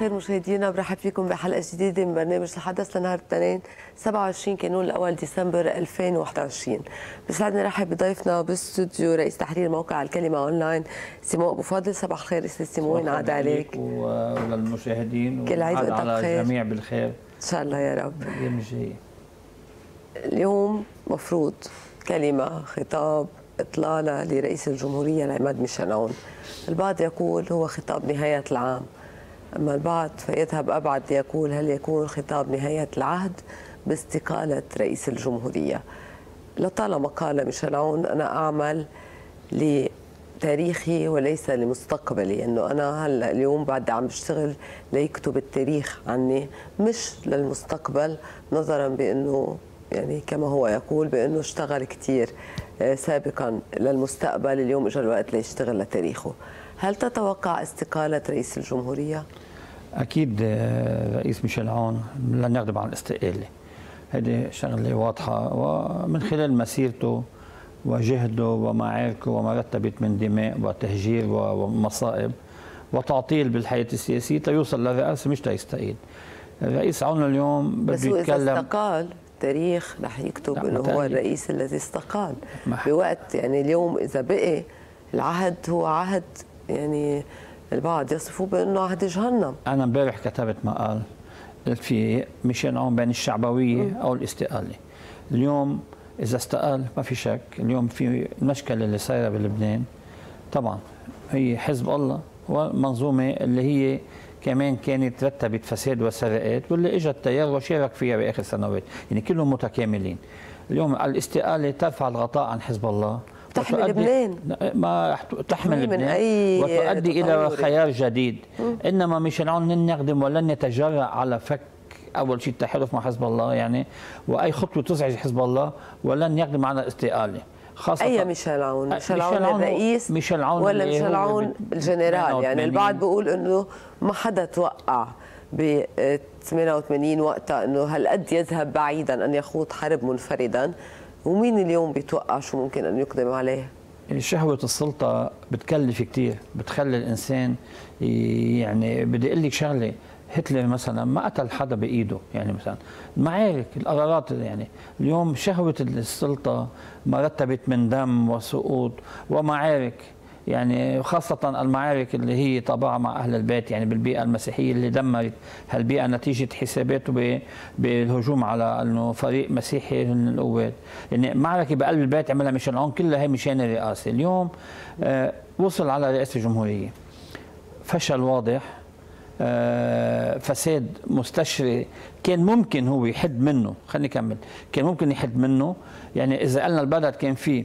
الخير مشاهدينا برحب فيكم بحلقة جديدة من برنامج تحدث لنهار الاثنين 27 كانون الأول ديسمبر 2021 بسعدني رحب بضيفنا بالاستوديو رئيس تحرير موقع الكلمة أونلاين سيمو أبو فاضل صباح الخير أستاذ سيمو ينعاد عليك. وللمشاهدين كل عيد وأنت على بخير. الجميع بالخير. إن شاء الله يا رب. اليوم مفروض كلمة خطاب إطلالة لرئيس الجمهورية العماد ميشيل البعض يقول هو خطاب نهايه العام. أما البعض فيذهب أبعد ليقول هل يكون خطاب نهاية العهد باستقالة رئيس الجمهورية؟ لطالما قال ميشيل عون أنا أعمل لتاريخي وليس لمستقبلي إنه أنا هلا اليوم بعد عم بشتغل ليكتب التاريخ عني مش للمستقبل نظرا بإنه يعني كما هو يقول بإنه اشتغل كثير سابقا للمستقبل اليوم اجى الوقت ليشتغل لتاريخه. هل تتوقع استقالة رئيس الجمهورية؟ أكيد آه، رئيس ميشيل عون لن يغضب عن الاستقالة. هذه شغلة واضحة ومن خلال مسيرته وجهده ومعاركه وما رتبت من دماء وتهجير ومصائب وتعطيل بالحياة السياسية ليوصل للرئاسه مش ليستقيل. الرئيس عون اليوم بده يتكلم بس إذا استقال تاريخ رح يكتب إنه هو الرئيس الذي استقال. بوقت يعني اليوم إذا بقي العهد هو عهد يعني البعض يصفوه بأنه عهد جهنم. أنا امبارح كتبت مقال قلت في مشان عون بين الشعبوية أو الاستقالة. اليوم إذا استقال ما في شك اليوم في المشكلة اللي صايرة بلبنان. طبعا هي حزب الله والمنظومه اللي هي كمان كانت رتبت فساد وسرقات واللي اجى التيار وشارك فيها بآخر سنوات. يعني كلهم متكاملين. اليوم الاستقالة ترفع الغطاء عن حزب الله. تحمي لبنان. ما تحمل لبنان. أي وتؤدي إلى خيار جديد. إنما مش لن نقدم ولن نتجرأ على فك أول شيء التحالف مع حزب الله يعني وأي خطوة تزعج حزب الله ولن يقدم على الاستقاله خاصة أي ميشيل عون؟ ميشيل عون الرئيس ميشيل عون ولا ميشيل عون الجنرال؟ يعني البعض بيقول إنه ما حدا توقع ب 88 وقتها إنه هالقد يذهب بعيدا أن يخوض حرب منفردا. ومين اليوم بيتوقع شو ممكن أن يقدم عليه؟ يعني شهوة السلطة بتكلف كثير بتخلي الإنسان يعني بدي أقول لك شغلة هتلر مثلا ما قتل حدا بإيده يعني مثلا المعارك القرارات يعني اليوم شهوة السلطة مرتبت من دم وسقوط ومعارك يعني خاصة المعارك اللي هي طبعا مع أهل البيت يعني بالبيئة المسيحية اللي دمرت هالبيئة نتيجة حساباته بالهجوم على أنه فريق مسيحي من القوات. يعني معركة بقلب البيت عملها ميشيل عون كلها هي مشان الرئاسة. اليوم آه وصل على رئاسة الجمهورية. فشل واضح. آه فساد مستشري كان ممكن هو يحد منه. خليني أكمل. كان ممكن يحد منه. يعني إذا قلنا البلد كان فيه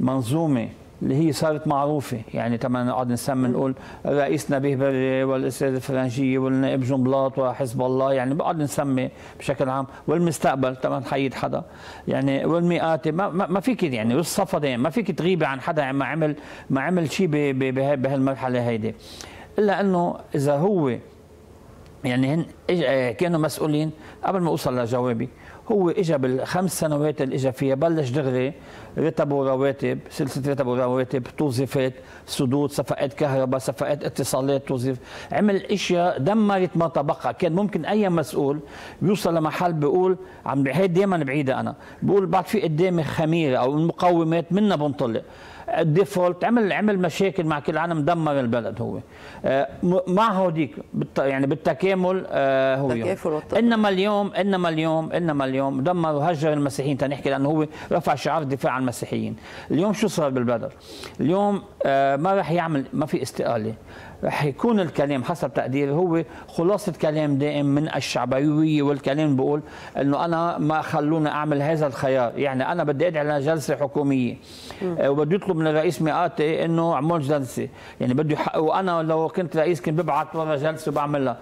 منظومة اللي هي صارت معروفة. يعني طبعا نقعد نسمي نقول الرئيس نبيه بري والأستاذ الفرنجية والنائب جنبلاط وحزب الله. يعني بقعد نسمي بشكل عام والمستقبل طبعا حيد حدا. يعني والمئات ما, ما فيك يعني والصفدين ما فيك تغيبي عن حدا ما عمل ما عمل شيء بهالمرحلة هيدي. إلا أنه إذا هو يعني هن كانوا مسؤولين قبل ما أوصل لجوابي. هو اجى بالخمس سنوات اللي اجى فيها بلش دغري رتبوا رواتب سلسلة رتبوا رواتب توظيفات سدود صفقات كهرباء صفقات اتصالات توظيف. عمل إشياء دمرت ما تبقى كان ممكن أي مسؤول يوصل لمحل بيقول عم هي دائما بعيدة أنا. بقول بعد في قدامي خميرة أو المقومات منها بنطلق. الديفولت عمل عمل مشاكل مع كل العالم دمر البلد هو. آه، مع هوديك يعني بالتكامل آه، هو يوم. إنما اليوم إنما اليوم إنما اليوم دمر وهجر المسيحيين. تنحكي لأنه هو رفع شعار الدفاع عن المسيحيين. اليوم شو صار بالبلد؟ اليوم آه، ما راح يعمل ما في استقالة. رح يكون الكلام حسب تقديري هو خلاصة كلام دائم من الشعبوية والكلام بقول إنه أنا ما خلونا أعمل هذا الخيار. يعني أنا بدي أدعي لجلسة حكومية. آه، وبدي يطلب من الرئيس مئاتي إنه أعمل جلسة. يعني بده وأنا لو كنت رئيس كنت ببعث ورا جلسة وبعملها.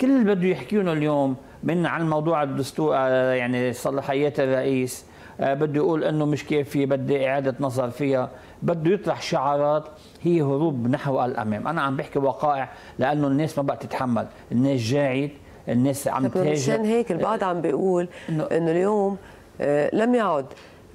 كل اللي بده يحكيونه اليوم من عن موضوع الدستور آه، يعني صلاحيات الرئيس بده يقول إنه مش كافية بدي إعادة نظر فيها. بده يطرح شعارات هي هروب نحو الأمام. أنا عم بحكي وقائع لأنه الناس ما بقى تتحمل. الناس جاعت الناس عم تهاجم مشان هيك البعض عم بيقول إنه اليوم آه، لم يعد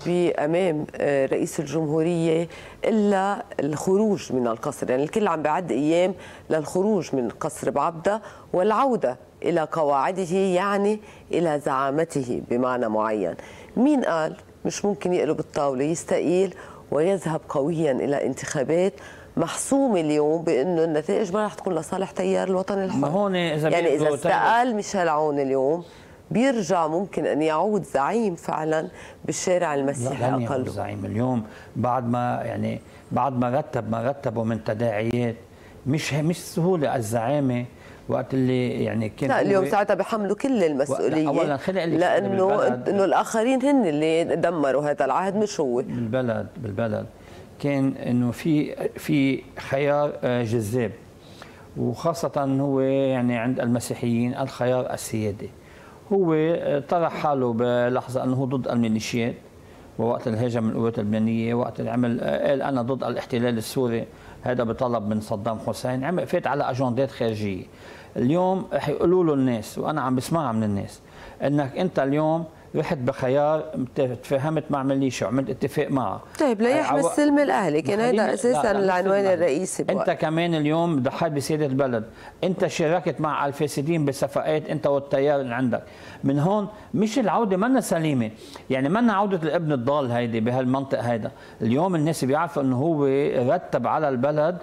بأمام آه، رئيس الجمهورية إلا الخروج من القصر. يعني الكل عم بعد أيام للخروج من قصر بعبدة والعودة إلى قواعده يعني إلى زعامته بمعنى معين. مين قال مش ممكن يقلب الطاولة يستقيل ويذهب قويا إلى انتخابات محسومه اليوم بأنه النتائج ما راح تكون لصالح تيار الوطن الحر؟ ما هون إذا يعني إذا استقال ميشيل عون اليوم بيرجع ممكن أن يعود زعيم فعلا بالشارع المسيحي لا أقل زعيم اليوم. بعد ما يعني بعد ما رتب ما رتبه من تداعيات مش مش سهولة الزعامه وقت اللي يعني كان لا اليوم ساعتها بحملوا كل المسؤولية. اولا لأنه إنه الآخرين هن اللي دمروا هذا العهد مش هو. بالبلد بالبلد. كان إنه في في خيار آه، جذاب. وخاصة هو يعني عند المسيحيين الخيار السيادي هو آه، طرح حاله بلحظة أنه ضد الميليشيات ووقت الهجم القوات اللبنانية وقت اللي عمل آه، قال أنا ضد الاحتلال السوري. هذا بطلب من صدام حسين. عمل فات على أجندات خارجية. اليوم رح يقولوا له الناس وأنا عم بسمعها من الناس أنك أنت اليوم رحت بخيار تفاهمت مع ميليشيا وعملت اتفاق معها طيب لا يحمي السلم الأهلي كان هذا أساسا العنوان الرئيسي أنت كمان اليوم ضحيت بسياده البلد. أنت شاركت مع الفاسدين بصفقات أنت والتيار اللي عندك. من هون مش العودة منا سليمة. يعني منا عودة الابن الضال هيدي بهالمنطق هيدا. اليوم الناس بيعرفوا إنه هو رتب على البلد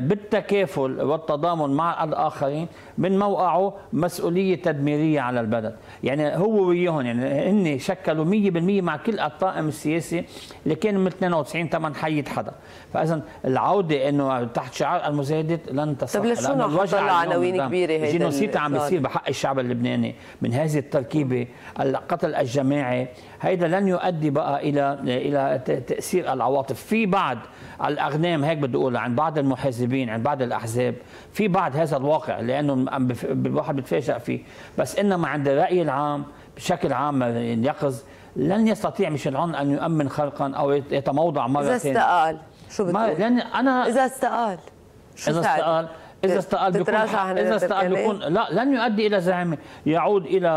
بالتكافل والتضامن مع الآخرين من موقعه مسؤولية تدميرية على البلد. يعني هو وياهم يعني هن شكلوا 100% مع كل الطاقم السياسي اللي كان من 92 طبعا حيد حدا فاذا العودة إنه تحت شعار المزايدة لن تصح. طيب لشو نحط عناوين كبيرة هيدا الجينوسيد عم بيصير بحق الشعب اللبناني من هذه التركيبة القتل الجماعي هيدا لن يؤدي بقى إلى إلى تأثير العواطف. في بعض الأغنام هيك بدي أقول عند بعض المحاسبين عند بعض الأحزاب. في بعض هذا الواقع لأنه الواحد بيتفاجئ فيه. بس إنما عند الرأي العام بشكل عام يقظ لن يستطيع ميشيل عون أن يؤمن خلقا أو يتموضع مرة إذا استقال. شو بتقول؟ لأن أنا إذا استقال. شو إذا استقال إذا استقال بيكون إذا استقال بيكون لا لن يؤدي إلى زعامه يعود إلى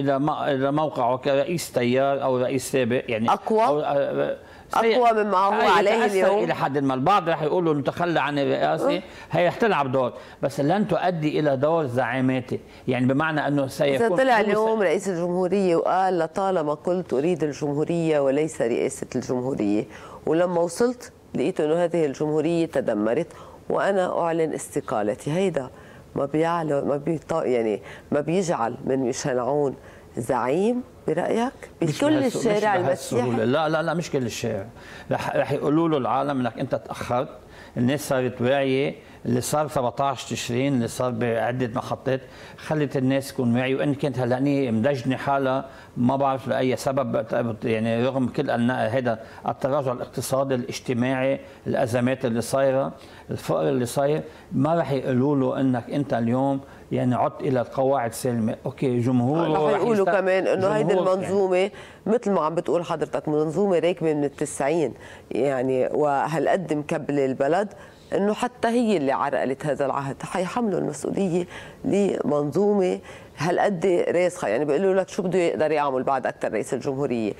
إلى إلى موقعه كرئيس تيار أو رئيس سابق يعني أقوى؟ أو أقوى مما هو عليه اليوم. إلى حد ما. البعض رح يقولوا انه تخلى عن الرئاسة هي رح تلعب دور بس لن تؤدي إلى دور زعاماتي يعني بمعنى أنه سيكون إذا طلع اليوم رئيس الجمهورية وقال لطالما قلت أريد الجمهورية وليس رئاسة الجمهورية ولما وصلت لقيت إنه هذه الجمهورية تدمرت وأنا أعلن استقالتي. هيدا ما بيعلو ما بيطا يعني ما بيجعل من ميشيل عون زعيم برأيك؟ بكل الشارع المسيحي لا لا لا مش كل الشارع. رح رح يقولوا له العالم إنك أنت تأخرت الناس صارت واعية اللي صار 17 تشرين اللي صار بعدة محطات خلت الناس تكون واعيه وإن كانت هلأني مدجنه حالها ما بعرف لأي سبب يعني رغم كل هذا التراجع الاقتصادي الاجتماعي الأزمات اللي صايرة الفقر اللي صاير ما راح يقولوا له إنك أنت اليوم يعني عدت إلى القواعد سالمة. أوكي جمهور رح يقولوا كمان إنه هيدي المنظومه يعني. مثل ما عم بتقول حضرتك منظومة راكبة من التسعين يعني وهالقد مكبلة البلد. إنه حتى هي اللي عرقلت هذا العهد. حيحملوا المسؤولية لمنظومة هالقد راسخة. يعني بيقولوا لك شو بده يقدر يعمل بعد أكثر رئيس الجمهورية.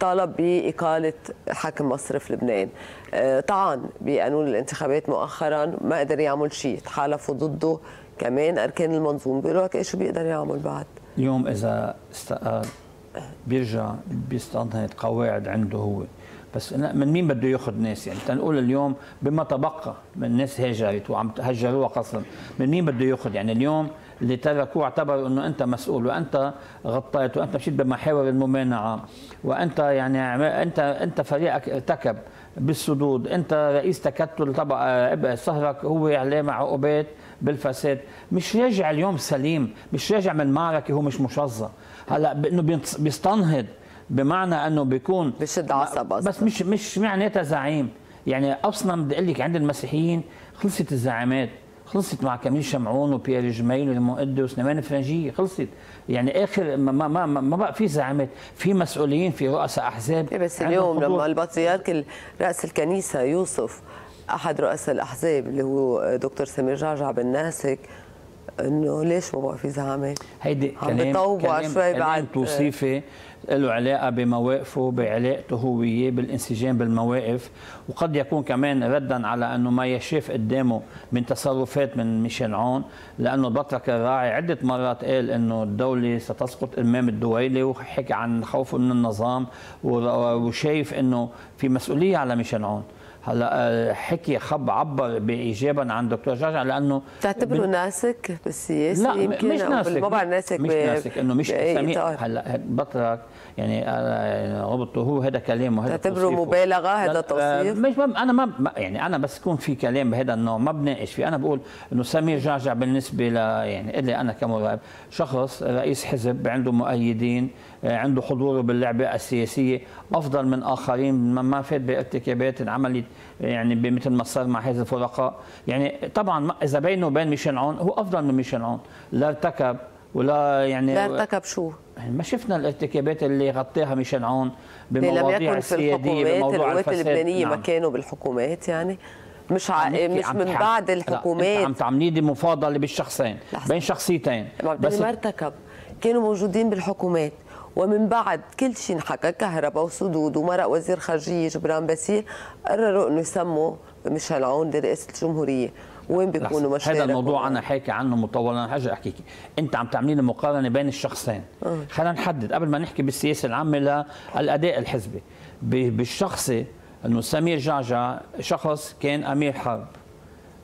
طالب بإقالة حاكم مصرف لبنان. آه، طعن بقانون الانتخابات مؤخرا ما قدر يعمل شيء. تحالفوا ضده كمان أركان المنظومة. بيقولوا لك إيش بيقدر يعمل بعد؟ اليوم إذا استقال بيرجع بيستنهض قواعد عنده هو. بس من مين بده ياخذ ناس يعني؟ تنقول اليوم بما تبقى من ناس هاجرت وعم هجروها قصرا من مين بده ياخذ يعني اليوم اللي تركوه اعتبروا إنه أنت مسؤول وأنت غطيت وأنت مشيت بمحاور الممانعة وأنت يعني انت أنت فريقك ارتكب بالسدود أنت رئيس تكتل طبعا سهرك هو علامه عقوبات بالفساد. مش راجع اليوم سليم مش راجع من معركة هو مش مشظى هلا انه بيستنهض. بمعنى أنه بيكون بشد عصب بس مش مش معناتها زعيم يعني أصلا بدي أقول لك عند المسيحيين خلصت الزعامات خلصت مع كميل شمعون وبيير جميل والمؤدي وسليمان الفرنجية خلصت. يعني آخر ما ما ما, ما بقى في زعامات في مسؤولين في رؤساء أحزاب. إيه بس اليوم لما البطريرك رأس الكنيسة يوسف أحد رؤساء الأحزاب اللي هو دكتور سمير جعجع بن ناسك إنه ليش ما بقى في زعامه هيدي عم كلام, شوي بعد توصيفي له علاقة بمواقفه بعلاقته هو وياه بالانسجام بالمواقف. وقد يكون كمان ردا على إنه ما يشاف قدامه من تصرفات من ميشيل عون لأنه البطرك الراعي عدة مرات قال إنه الدولة ستسقط إمام الدويلة وحكى عن خوفه من النظام وشايف إنه في مسؤولية على ميشيل عون. هلا آه، حكي خب عبر بايجابا عن دكتور جعجع لأنه بتعتبره بن... ناسك بالسياسة لا يمكن مش ناسك ما بعرف ناسك مش ناسك إنه مش سميع. هلا بطرك يعني ربطه هو هذا كلامه هذا تعتبره مبالغة هذا آه، توصيف مش أنا ما يعني أنا بس يكون في كلام بهذا النوع ما بناقش فيه. أنا بقول إنه سمير جعجع بالنسبة ل يعني إلي أنا كمراقب شخص رئيس حزب عنده مؤيدين آه، عنده حضوره باللعبة السياسية أفضل من آخرين ما فات بارتكابات انعملت يعني بمثل ما صار مع حزب الفرقاء. يعني طبعا إذا بينه وبين ميشيل عون هو أفضل من ميشيل عون. لا ارتكب ولا يعني لا ارتكب شو؟ ما شفنا الارتكابات اللي غطيها ميشيل عون بمواضيع السياديه بموضوع القوات اللبنانية نعم. ما كانوا بالحكومات يعني. مش ع... مش من بعد الحكومات. عم تعملي دي مفاضلة بالشخصين بين شخصيتين. بس ما ارتكب. كانوا موجودين بالحكومات. ومن بعد كل شيء انحكى كهرباء وسدود ومرق وزير خارجية جبران باسيل قرروا إنه يسموا ميشيل عون لرئاسة الجمهورية. وين بيكونوا مشاركهم هذا الموضوع أنا حاكي عنه مطولا أنا حاجة احكيكي أنت عم تعملي لي مقارنة بين الشخصين. أه. خلينا نحدد قبل ما نحكي بالسياسة العامة للأداء الحزبي. بالشخصي إنه سمير جعجع شخص كان أمير حرب.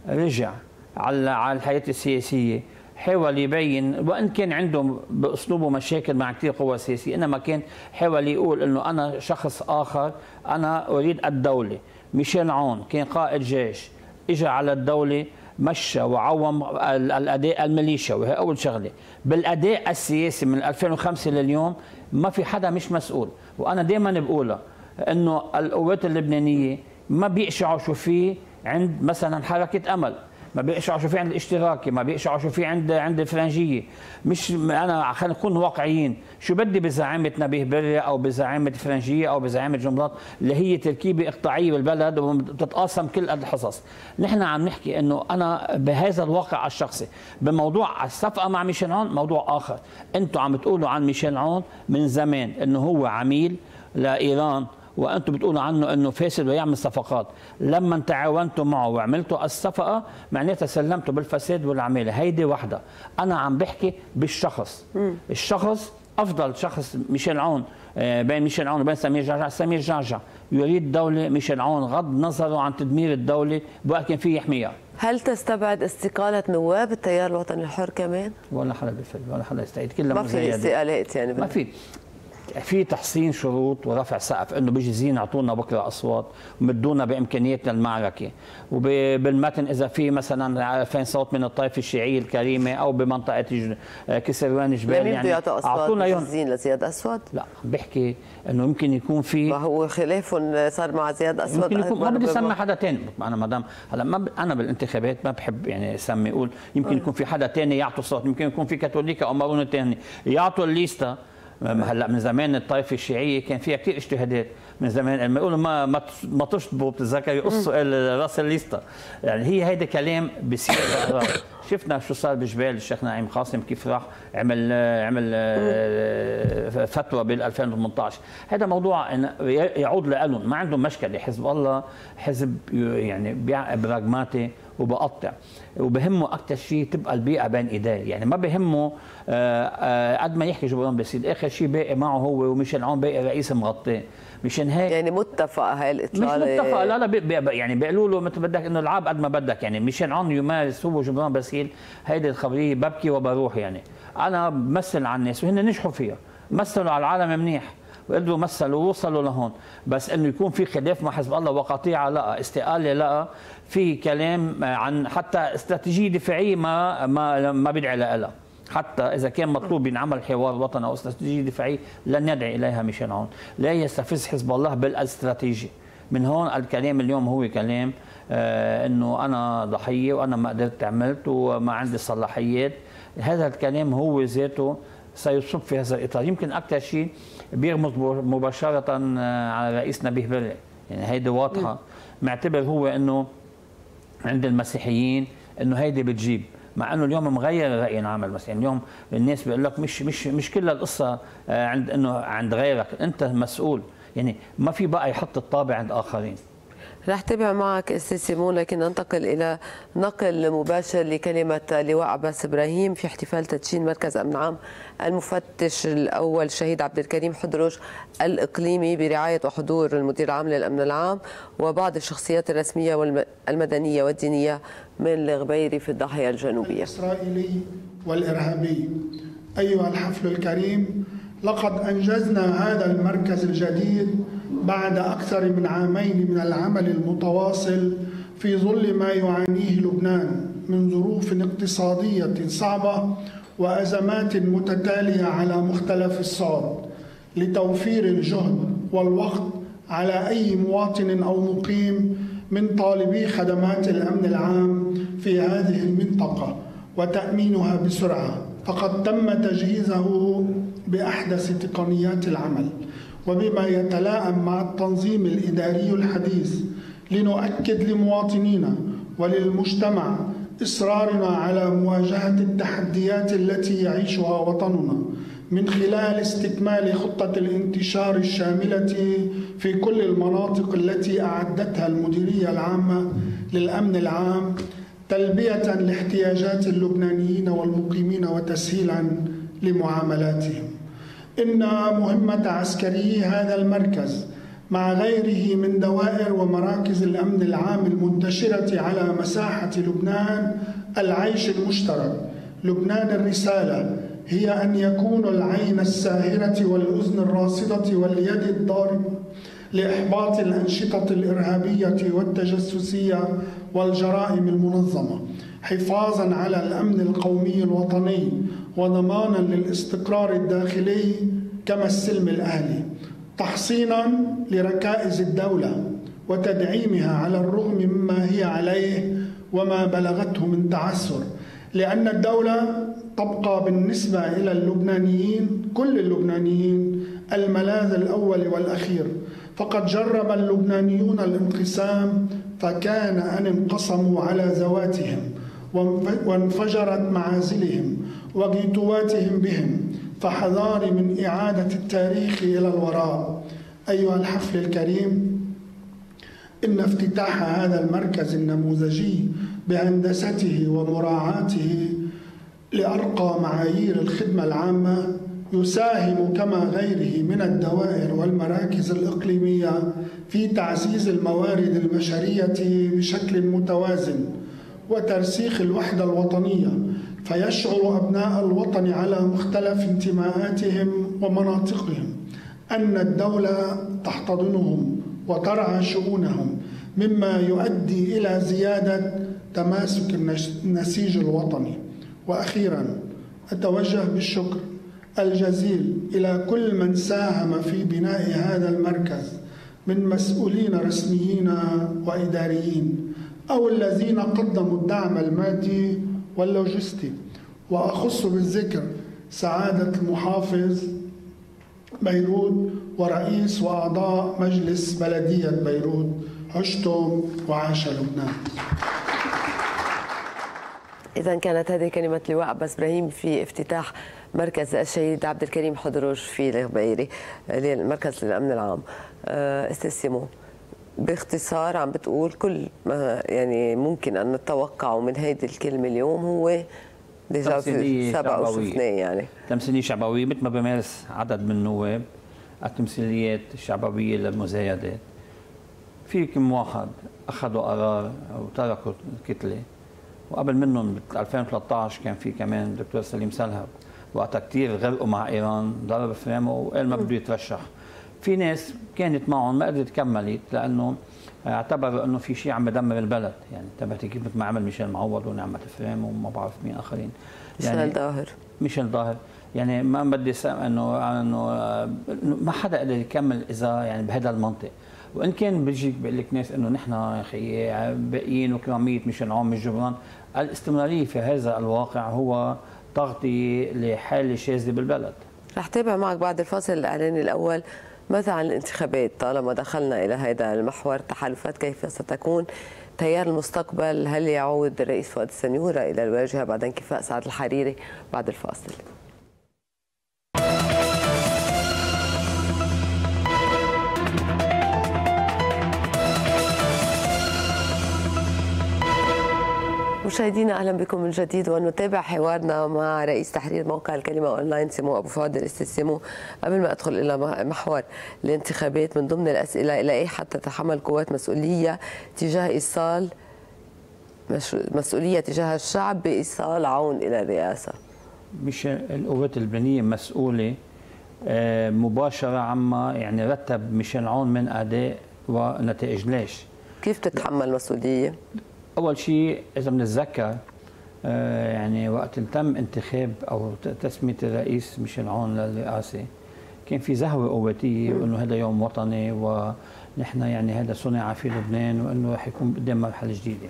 رجع على على الحياة السياسية. حاول يبين وإن كان عنده باسلوبه مشاكل مع كثير قوى سياسية إنما كان حاول يقول إنه أنا شخص آخر أنا أريد الدولة. ميشيل عون كان قائد جيش اجى على الدولة مشى وعوم الأداء الميليشيا وهي أول شغلة. بالأداء السياسي من 2005 لليوم ما في حدا مش مسؤول. وأنا دائما بقولها إنه القوات اللبنانية ما بيقشعوا شو في عند مثلا حركة أمل. ما بيقشعوا شو في عند الاشتراكي ما بيقشعوا شو في عند عند الفرنجية. مش أنا خلينا نكون واقعيين. شو بدي بزعامة نبيه بري أو بزعامة الفرنجيه أو بزعامة جمرات اللي هي تركيبة إقطاعية بالبلد وبتتقاسم كل الحصص. نحن عم نحكي إنه أنا بهذا الواقع الشخصي بموضوع الصفقة مع ميشيل عون موضوع آخر. أنتم عم تقولوا عن ميشيل عون من زمان إنه هو عميل لإيران وأنتم بتقولوا عنه إنه فاسد ويعمل صفقات. لما تعاونتوا معه وعملتوا الصفقة معناتها سلمتوا بالفساد والعمالة. هيدي وحده أنا عم بحكي بالشخص. م. الشخص أفضل شخص ميشيل عون آه، بين ميشيل عون وبين سمير جعجع. سمير جعجع يريد دولة ميشيل عون غض نظره عن تدمير الدولة. وقت كان فيه يحميها. هل تستبعد استقالة نواب التيار الوطني الحر كمان؟ ولا حدا بفل ولا حدا يستعيد. كلها ما في استقالات يعني ما في. في تحسين شروط ورفع سقف إنه بيجي أعطونا بكرة أصوات ومدونا بامكانياتنا المعركة وبالمتن إذا في مثلا 2000 صوت من الطائفه الشيعيه الكريمة أو بمنطقة كسروان جبال يعني أعطونا إياهم لزياد اسود؟ لا بحكي إنه يمكن يكون في ما هو خلاف صار مع زياد اسود يمكن يكون ما بدي أسمي حدا ثاني أنا ما دام هلا ما ب... أنا بالانتخابات ما بحب يعني أسمي أقول يمكن يكون في حدا ثاني يعطوا صوت يمكن يكون في كاثوليكا أو مارون ثاني يعطوا الليستا هلا من زمان الطائفة الشيعية كان فيها كثير اجتهادات. من زمان لما يقولوا ما ما تشطبوا بتتذكر يقصوا راس الليستا يعني هي هيدا كلام بصير شفنا شو صار بجبال الشيخ نعيم قاسم كيف راح عمل عمل آه، فتوى بال 2018 هذا موضوع يعود لهم ما عندهم مشكلة. حزب الله حزب يعني براغماتي. وبقطع. وبهمه أكثر شيء تبقى البيئة بين إيديه. يعني ما بهمه آه، آه، قد ما يحكي جبران بسيط آخر شيء باقي معه هو ومشان عون باقي رئيس مغطيه مشان هيك يعني متفقه هاي الاطلاله مش متفقه لا لا بي بي يعني بيقولوا له مثل بدك إنه العاب قد ما بدك. يعني مشان عون يمارس هو جبران بسيل هيدي الخبرية ببكي وبروح يعني. أنا بمثل على الناس وهن نجحوا فيها. مثلوا على العالم منيح. وقدروا مثلوا ووصلوا لهون. بس إنه يكون في خلاف. مع حزب الله وقطيعة لا. استقالة لا. في كلام عن حتى استراتيجية دفاعية ما ما ما بيدعي لها حتى إذا كان مطلوب ينعمل حوار وطني أو استراتيجية دفاعية لن يدعي إليها ميشيل عون، لا يستفز حزب الله بالاستراتيجيه. من هون الكلام اليوم هو كلام آه إنه أنا ضحية وأنا ما قدرت عملت وما عندي صلاحيات، هذا الكلام هو ذاته سيصب في هذا الإطار، يمكن أكثر شيء بيرمز مباشرة آه، على رئيس نبيه بري، يعني هيدي واضحة، معتبر هو إنه عند المسيحيين انه هيدي بتجيب مع انه اليوم مغير الرأي العام مثلا يعني اليوم الناس بيقول لك مش مش مش كل القصة آه، عند إنه عند غيرك أنت مسؤول. يعني ما في بقى يحط الطابع عند آخرين. رح تابع معك أستاذ سيمون لكن ننتقل إلى نقل مباشر لكلمة لواء عباس إبراهيم في احتفال تدشين مركز أمن عام المفتش الأول الشهيد عبد الكريم حدرج الإقليمي برعاية وحضور المدير العام للأمن العام وبعض الشخصيات الرسمية والمدنيه والدينية من الغبيري في الضاحية الجنوبية. الإسرائيلي والإرهابي أيها الحفل الكريم لقد أنجزنا هذا المركز الجديد بعد أكثر من عامين من العمل المتواصل في ظل ما يعانيه لبنان من ظروف اقتصادية صعبة وأزمات متتالية على مختلف الصعد لتوفير الجهد والوقت على أي مواطن أو مقيم من طالبي خدمات الأمن العام في هذه المنطقة وتأمينها بسرعة. فقد تم تجهيزه بأحدث تقنيات العمل. وبما يتلائم مع التنظيم الإداري الحديث لنؤكد لمواطنينا وللمجتمع إصرارنا على مواجهة التحديات التي يعيشها وطننا من خلال استكمال خطة الانتشار الشاملة في كل المناطق التي أعدتها المديرية العامة للأمن العام تلبية لاحتياجات اللبنانيين والمقيمين وتسهيلا لمعاملاتهم. إن مهمة عسكري هذا المركز مع غيره من دوائر ومراكز الأمن العام المنتشرة على مساحة لبنان العيش المشترك. لبنان الرسالة هي أن يكون العين الساهرة والأذن الراصدة واليد الضاربة لإحباط الأنشطة الإرهابية والتجسسية والجرائم المنظمة. حفاظا على الأمن القومي الوطني وضمانا للاستقرار الداخلي كما السلم الأهلي تحصينا لركائز الدولة وتدعيمها على الرغم مما هي عليه وما بلغته من تعثر لأن الدولة تبقى بالنسبة إلى اللبنانيين كل اللبنانيين الملاذ الأول والأخير. فقد جرب اللبنانيون الانقسام فكان أن انقسموا على ذواتهم. وانفجرت معازلهم وغيتواتهم بهم فحذار من إعادة التاريخ إلى الوراء. أيها الحفل الكريم إن افتتاح هذا المركز النموذجي بهندسته ومراعاته لأرقى معايير الخدمة العامة يساهم كما غيره من الدوائر والمراكز الإقليمية في تعزيز الموارد البشرية بشكل متوازن. وترسيخ الوحدة الوطنية فيشعر أبناء الوطن على مختلف انتماءاتهم ومناطقهم أن الدولة تحتضنهم وترعى شؤونهم مما يؤدي إلى زيادة تماسك النسيج الوطني وأخيرا أتوجه بالشكر الجزيل إلى كل من ساهم في بناء هذا المركز من مسؤولين رسميين وإداريين. أو الذين قدموا الدعم المادي واللوجستي. وأخص بالذكر سعادة المحافظ بيروت ورئيس وأعضاء مجلس بلدية بيروت عشتم وعاش لبنان. إذا كانت هذه كلمة لواء عباس إبراهيم في افتتاح مركز الشهيد عبد الكريم حضروج في الغبيري مركز الأمن العام. أستاذ سيمو باختصار عم بتقول كل ما يعني ممكن أن نتوقعه من هيدي الكلمة اليوم هو déjà سبق وشفناه يعني. تمثيليه شعبوية؟ مثل ما بمارس عدد من النواب التمثيليات الشعبوية للمزايدات. في كم واحد أخذوا قرار وتركوا الكتلة. وقبل منهم ب 2013 كان في كمان الدكتور سليم سلهب. وقتها كثير غرقوا مع إيران ضرب فريمه وقال ما بده يترشح. في ناس كانت معهم ما قدرت كملت لأنه اعتبروا إنه في شيء عم بدمر البلد. يعني انتبهتي كيف مثل ما عمل ميشيل معوض ونعمة فريم وما بعرف مين آخرين. يعني ميشيل ظاهر. ميشيل ظاهر. يعني ما بدي انه إنه ما حدا قدر يكمل إذا يعني بهذا المنطق. وإن كان بيجيك بيقول لك ناس إنه نحن يا أخي باقيين وكراميه ميشيل عون من جبران الاستمرارية في هذا الواقع هو تغطية لحالة شاذة بالبلد. رح تابع معك بعد الفاصل الإعلاني الأول. ماذا عن الانتخابات؟ طالما دخلنا إلى هذا المحور التحالفات كيف ستكون؟ تيار المستقبل هل يعود الرئيس فؤاد السنيورة إلى الواجهة بعد انكفاء سعد الحريري؟ بعد الفاصل. مشاهدينا أهلا بكم من جديد ونتابع حوارنا مع رئيس تحرير موقع الكلمة أونلاين سمو أبو فؤاد الاستاذ سمو قبل ما أدخل إلى محور الانتخابات من ضمن الأسئلة إلى أي حتى تتحمل قوات مسؤولية تجاه إيصال مسؤولية تجاه الشعب بإيصال عون إلى الرئاسة؟ مش القوات اللبنانية مسؤولة آه، مباشرة عما يعني رتب ميشيل عون من أداء ونتائج. ليش؟ كيف تتحمل مسؤولية؟ أول شيء إذا بنتذكر آه، يعني وقت تم انتخاب أو تسمية الرئيس ميشيل عون للرئاسة كان في زهوة قواتيه وإنه هذا يوم وطني ونحن يعني هذا صنع في لبنان وإنه رح يكون قدام مرحلة جديدة.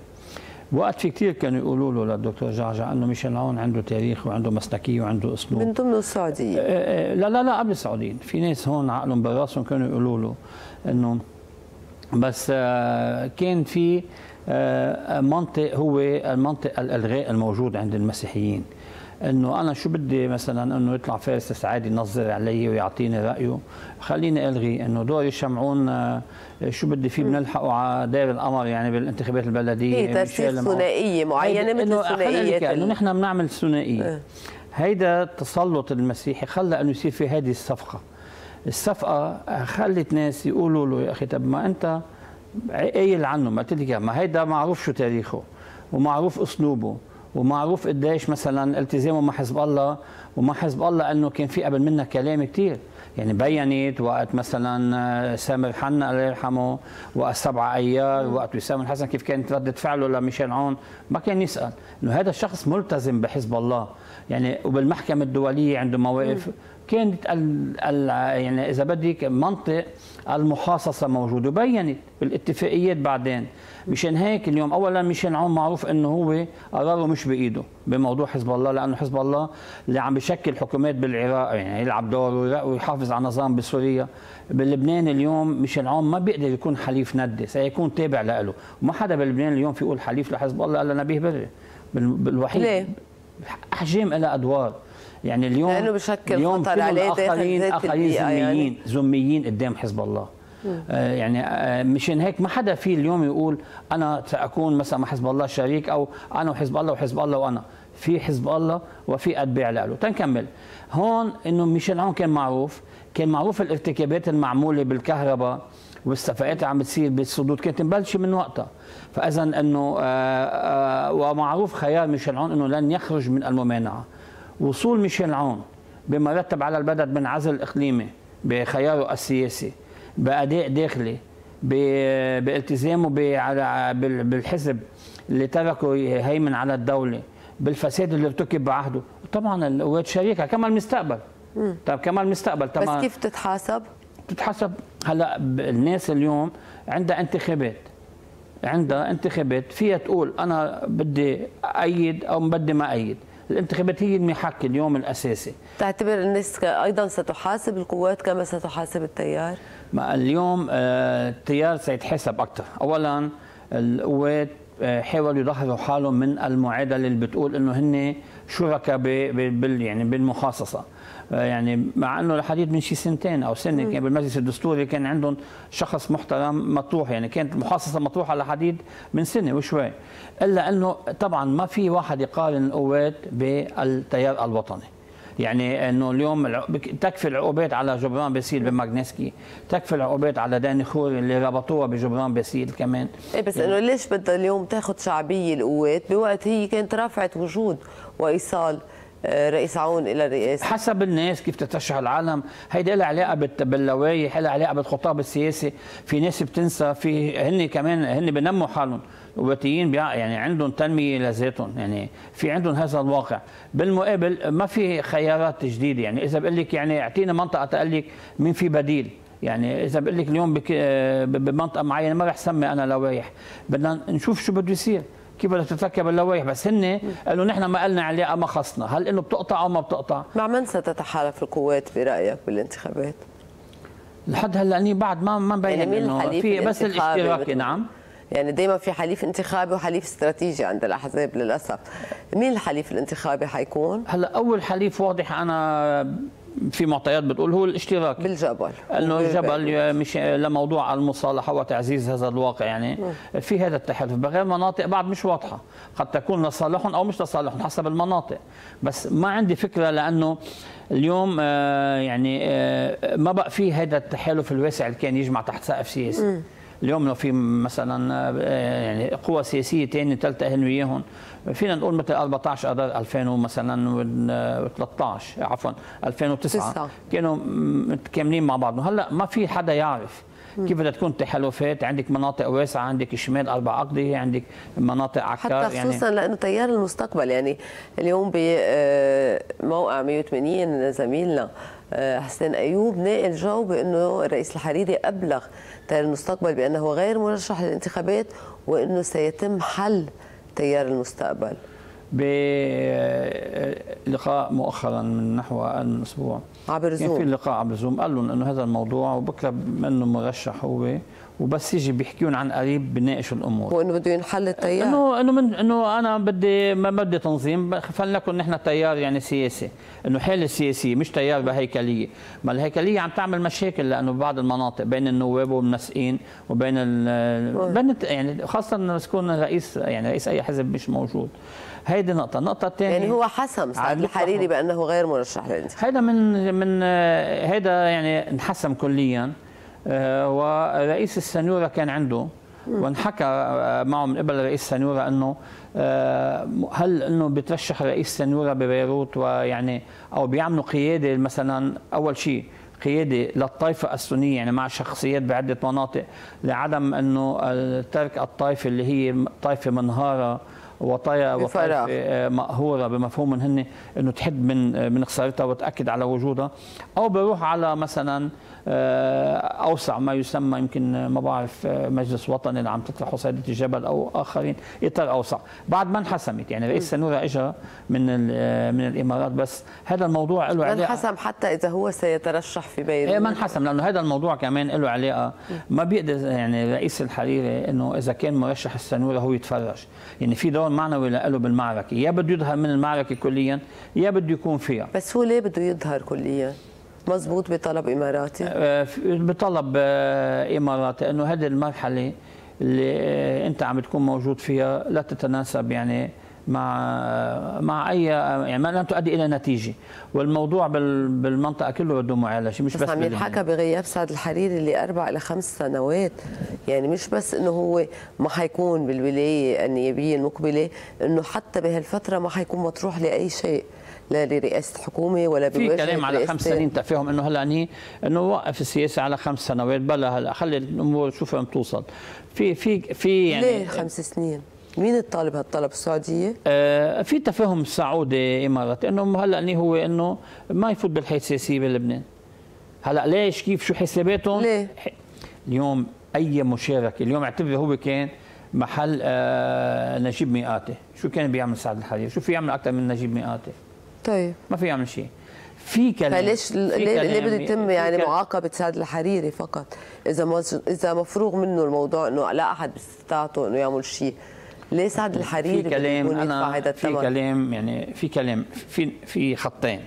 وقت في كثير كانوا يقولوا له للدكتور جعجع إنه ميشيل عون عنده تاريخ وعنده مسلكية وعنده أسلوب. من ضمن السعودية. آه، آه، لا لا لا قبل السعوديين. في ناس هون عقلهم براسهم كانوا يقولوا له إنه بس كان في منطق هو المنطق الالغاء الموجود عند المسيحيين. إنه أنا شو بدي مثلا إنه يطلع فارس السعادي ينظر علي ويعطيني رأيه؟ خليني ألغي إنه دور الشمعون آه، شو بدي فيه بنلحقه على دار القمر يعني بالانتخابات البلدية هي ترتيب ثنائية معينة مثل الثنائية إنه نحن بنعمل ثنائية. آه. هيدا التسلط المسيحي خلى إنه يصير في هذه الصفقة. الصفقة خلت ناس يقولوا له يا أخي طب ما أنت قايل عنه ما قلت لك ما هيدا معروف شو تاريخه ومعروف أسلوبه ومعروف قديش مثلا التزامه مع حزب الله ومع حزب الله إنه كان في قبل منا كلام كثير يعني بينت وقت مثلا سامر حنا الله يرحمه وقت سبعة أيار وقت وسام الحسن كيف كانت ردة فعله لميشيل عون. ما كان يسأل. إنه هذا الشخص ملتزم بحزب الله. يعني وبالمحكمة الدولية عنده مواقف كانت ال ال يعني إذا بدك منطق المحاصصه موجود وبينت بالاتفاقيات بعدين. مشان هيك اليوم اولا مشان عون معروف إنه هو قراره مش بإيده بموضوع حزب الله لأنه حزب الله اللي عم بشكل حكومات بالعراق يعني يلعب دور ويحافظ على النظام بسوريا. بلبنان اليوم مشان عون ما بيقدر يكون حليف ندي سيكون تابع له وما حدا بلبنان اليوم في يقول حليف لحزب الله إلا نبيه بري. بالوحيد. ليه؟ أحجام لها أدوار. يعني اليوم لأنه بشكل اليوم خطر عليه اخرين آخرين زميين يعني. زميين قدام حزب الله. آه يعني آه مشان هيك ما حدا في اليوم يقول أنا سأكون مثلا مع حزب الله شريك أو أنا وحزب الله وحزب الله وأنا. في حزب الله وفي أتباع له. تنكمل. هون إنه مشان هون كان معروف. كان معروف الارتكابات المعمولة بالكهرباء والصفقات اللي عم بتصير بالسدود كانت مبلشة من وقتها. فاذا إنه آه آه ومعروف خيار ميشيل عون إنه لن يخرج من الممانعة. وصول ميشيل عون بما رتب على البلد من عزل اقليمي بخياره السياسي بأداء داخلي بالتزامه بالحزب اللي تركه هيمن على الدولة بالفساد اللي ارتكب بعهده. طبعا القوات شريكة كما المستقبل طيب كما المستقبل طبعا بس كيف تتحاسب؟ تتحسب هلأ الناس اليوم عندها انتخابات. عندها انتخابات فيها تقول أنا بدي ايد أو بدي ما ايد الانتخابات هي المحك اليوم الأساسي. تعتبر الناس أيضا ستحاسب القوات كما ستحاسب التيار؟ ما اليوم آه، التيار سيتحاسب أكثر اولا القوات آه، حاولوا يظهروا حالهم من المعادلة اللي بتقول إنه هن شركاء بال يعني بالمخاصصه آه، يعني مع أنه الحديث من شي سنتين أو سنة كان بالمجلس الدستوري كان عندهم شخص محترم مطروح يعني كانت المحاصصه مطروحه لحديد من سنة وشوي. إلا أنه طبعا ما في واحد يقارن القوات بالتيار الوطني. يعني إنه اليوم تكفي العقوبات على جبران باسيل بماغنسكي تكفي العقوبات على داني خوري اللي ربطوها بجبران باسيل كمان. إيه بس يعني إنه ليش بدها اليوم تاخذ شعبية القوات؟ بوقت هي كانت رافعة وجود وإيصال. رئيس عون إلى الرئاسه حسب الناس كيف تترشح العالم هيدي لها علاقة باللوائح لها علاقة بالخطاب السياسي. في ناس بتنسى في هن كمان هن بنموا حالهم. القواتيين يعني عندهم تنمية لذاتهم. يعني في عندهم هذا الواقع. بالمقابل ما في خيارات جديدة. يعني إذا بقول لك يعني اعطينا منطقة تقول لك مين في بديل. يعني إذا بقول لك اليوم بمنطقة معينة ما رح سمي أنا لوائح بدنا نشوف شو بده يصير. كيف بدها تتركب اللوائح بس هن قالوا نحن ما قلنا عليها ما خصنا. هل إنه بتقطع أو ما بتقطع؟ مع من ستتحالف القوات برأيك بالانتخابات؟ لحد هلأ بعد ما ما مبين يعني إنه في بس الاشتراكي نعم. يعني دائما في حليف انتخابي وحليف استراتيجي عند الأحزاب للأسف. مين الحليف الانتخابي حيكون؟ هلأ أول حليف واضح أنا في معطيات بتقول هو الاشتراك. بالجبل. إنه. الجبل مش لموضوع المصالحة وتعزيز هذا الواقع يعني. في هذا التحالف. بغير مناطق بعد مش واضحة. قد تكون لصالحهم أو مش لصالحهم حسب المناطق. بس ما عندي فكرة لأنه اليوم آه، يعني آه، ما بقى في هذا التحالف الواسع اللي كان يجمع تحت سقف سياسي اليوم لو في مثلا آه، يعني قوى سياسية ثانية تلتقي وياهم فينا نقول مثل 14 اذار 2000 مثلا 13 عفوا 2009 تسعة. كانوا متكاملين مع بعضهم هلأ ما في حدا يعرف كيف بدها تكون تحالفات عندك مناطق واسعة عندك شمال أربع اقضيه عندك مناطق عكار حتى يعني خصوصا لأنه تيار المستقبل يعني اليوم بموقع 180 زميلنا آه، حسين أيوب ناقل جو بأنه الرئيس الحريري أبلغ تيار المستقبل بأنه غير مرشح للانتخابات وأنه سيتم حل تيار المستقبل؟ بلقاء مؤخرا من نحو أسبوع. عبر كان في زوم لقاء عبر زوم قال لهم إنه هذا الموضوع وبكرة بما إنه مرشح هو وبس يجي بيحكيون عن قريب بناقشوا الأمور. وإنه بده ينحل التيار. انه إنه من إنه أنا بدي ما بدي تنظيم فلنكن نحن تيار يعني سياسي. إنه حاله سياسيه مش تيار بهيكلية. ما الهيكلية عم تعمل مشاكل لأنه ببعض المناطق بين النواب والمنسقين وبين ال بين الت- يعني خاصة لما تكون رئيس يعني رئيس أي حزب مش موجود. هيدي نقطة. النقطه الثانية يعني هو حسم سعد الحريري. بأنه غير مرشح للانتخابات هذا من من آه، هذا يعني انحسم كليا. آه، ورئيس السنيوره كان عنده وانحكى آه، معه من قبل رئيس السنيوره إنه آه، هل إنه بترشح رئيس السنيوره ببيروت؟ ويعني أو بيعملوا قيادة مثلا أول شيء قيادة للطائفة السنية يعني مع شخصيات بعدة مناطق لعدم آه، ترك الطائفة اللي هي طائفة منهارة وطي- بفراغ. وطائفة مقهورة بمفهوم هن إنه تحد من من خسارتها وتأكد على وجودها. أو بروح على مثلا آه، أوسع ما يسمى يمكن ما بعرف آه، مجلس وطني اللي عم تطرحه سيده الجبل أو آخرين إطار أوسع. بعد ما انحسمت يعني رئيس سنوره اجى من ال- من الإمارات بس هذا الموضوع له علاقة حسم حتى إذا هو سيترشح في إيه بيروت ما انحسم لأنه هذا الموضوع كمان له علاقة. ما بيقدر يعني رئيس الحريري إنه إذا كان مرشح السنورة هو يتفرج. يعني في دور معنوي له بالمعركة. يا بده يظهر من المعركة كليا يا بده يكون فيها. بس هو ليه بده يظهر كليا؟ مزبوط بطلب إماراتي؟ آه، بطلب آه، إماراتي انه هذه المرحلة اللي آه، أنت عم بتكون موجود فيها لا تتناسب يعني مع مع أي يعني ما لن تؤدي إلى نتيجة. والموضوع بال- بالمنطقة كله بده معالجة مش بس, بس عم. ينحكى بغياب سعد الحريري اللي أربع إلى خمس سنوات. يعني مش بس إنه هو ما حيكون بالولاية النيابية المقبلة إنه حتى بهالفترة ما حيكون مطروح لأي شيء. لا لرئاسة حكومه ولا في كلام على خمس. سنين تفاهم إنه هلا هني إنه وقف السياسة على خمس سنوات. بلا هلا خلي الأمور شوف وين بتوصل في في في يعني ليه خمس سنين؟ مين الطالب هالطلب؟ السعودية؟ آه في تفاهم سعودي إماراتي. إنه هلا هني هو إنه ما يفوت بالحياة السياسية بلبنان. هلا ليش؟ كيف؟ شو حساباتهم؟ ليه؟ اليوم أي مشاركة اليوم اعتبر هو كان محل آه نجيب مئاتي شو كان بيعمل سعد الحريري؟ شو في يعمل أكثر من نجيب مئاتي طيب. ما في يعمل شيء. في كلام فليش ليه, ليه بده يتم يعني معاقبة سعد الحريري فقط؟ إذا. إذا مفروغ منه الموضوع إنه لا أحد باستطاعته إنه يعمل شيء ليه سعد الحريري في كلام أنا هذا في كلام يعني في كلام في في خطين.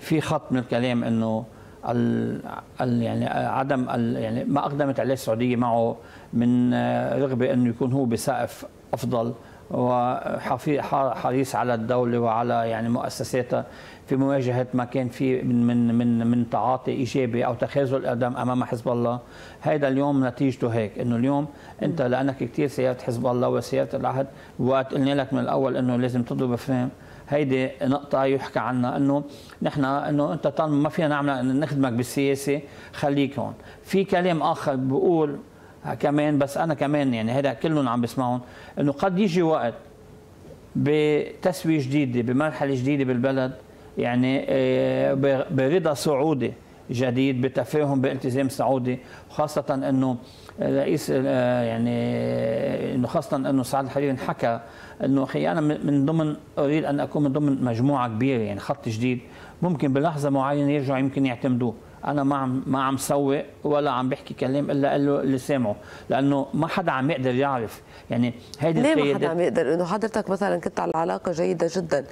في خط من الكلام إنه ال ال يعني عدم ال يعني ما أقدمت عليه السعودية معه من رغبة إنه يكون هو بسقف أفضل. وحريص على الدولة وعلى يعني مؤسساتها في مواجهة ما كان في من من من من تعاطي إيجابي أو تخاذل اقدام أمام حزب الله هذا اليوم نتيجته هيك إنه اليوم أنت لأنك كثير سياره حزب الله وسياره العهد وقت قلنا لك من الأول إنه لازم تضرب فريم هيدي نقطة يحكى عنها إنه نحن إنه أنت طالما ما فينا نعمل نخدمك بالسياسة خليك هون. في كلام آخر بقول كمان بس أنا كمان يعني هذا كلهم عم بسمعهم إنه قد يجي وقت بتسوية جديدة بمرحلة جديدة بالبلد يعني آه، برضا سعودي جديد بتفاهم بالتزام سعودي خاصة إنه رئيس آه، يعني إنه خاصة إنه سعد الحريري انحكى إنه أخي أنا من من ضمن أريد أن أكون من ضمن مجموعة كبيرة يعني خط جديد ممكن بلحظة معينة يرجعوا يمكن يعتمدوه. أنا ما عم ما عم سوق ولا عم بحكي كلام إلا له اللي سامعه لأنه ما حدا عم يقدر يعرف. يعني هيدي ليه ما حدا عم يقدر؟ إنه حضرتك مثلا كنت على علاقة جيدة جدا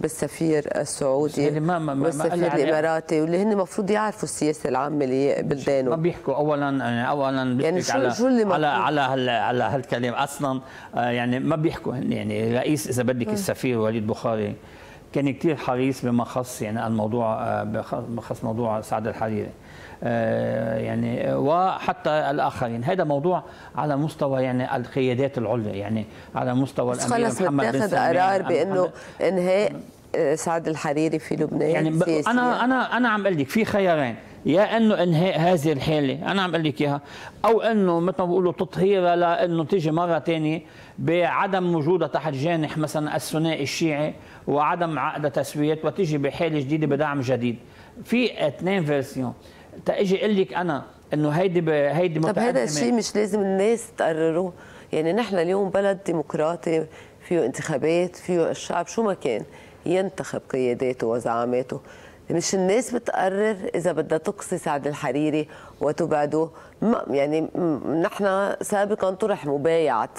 بالسفير السعودي يعني ما ما والسفير الإماراتي واللي هن المفروض يعرفوا السياسة العامة لبلدانه ما بيحكوا. اولا يعني اولا يعني شو على شو اللي على على على, على هالكلام. أصلا آه، يعني ما بيحكوا يعني رئيس إذا بدك السفير وليد بخاري كان كثير حريص بما خص يعني الموضوع آه، بما خص موضوع سعد الحريري. آه، يعني وحتى الآخرين. هذا موضوع على مستوى يعني القيادات العليا يعني على مستوى الامير محمد بن سلمان قرار بأنه إنهاء آه، سعد الحريري في لبنان يعني أنا أنا أنا عم أقول لك في خيارين يا إنه إنهاء هذه الحالة أنا عم أقول لك إياها أو إنه مثل ما بيقولوا تطهيرها لإنه تيجي مرة ثانية بعدم وجودها تحت جانح مثلا الثنائي الشيعي وعدم عقد تسويات وتيجي بحاله جديدة بدعم جديد. في اثنين فيرسيون تأجي أقول لك أنا إنه هيدي هيدي طب هذا الشيء مش لازم الناس تقرره؟ يعني نحن اليوم بلد ديمقراطي فيه انتخابات فيه الشعب شو ما كان ينتخب قياداته وزعاماته. مش الناس بتقرر إذا بدها تقصي سعد الحريري وتبعده. يعني نحن سابقا طرح مبايعة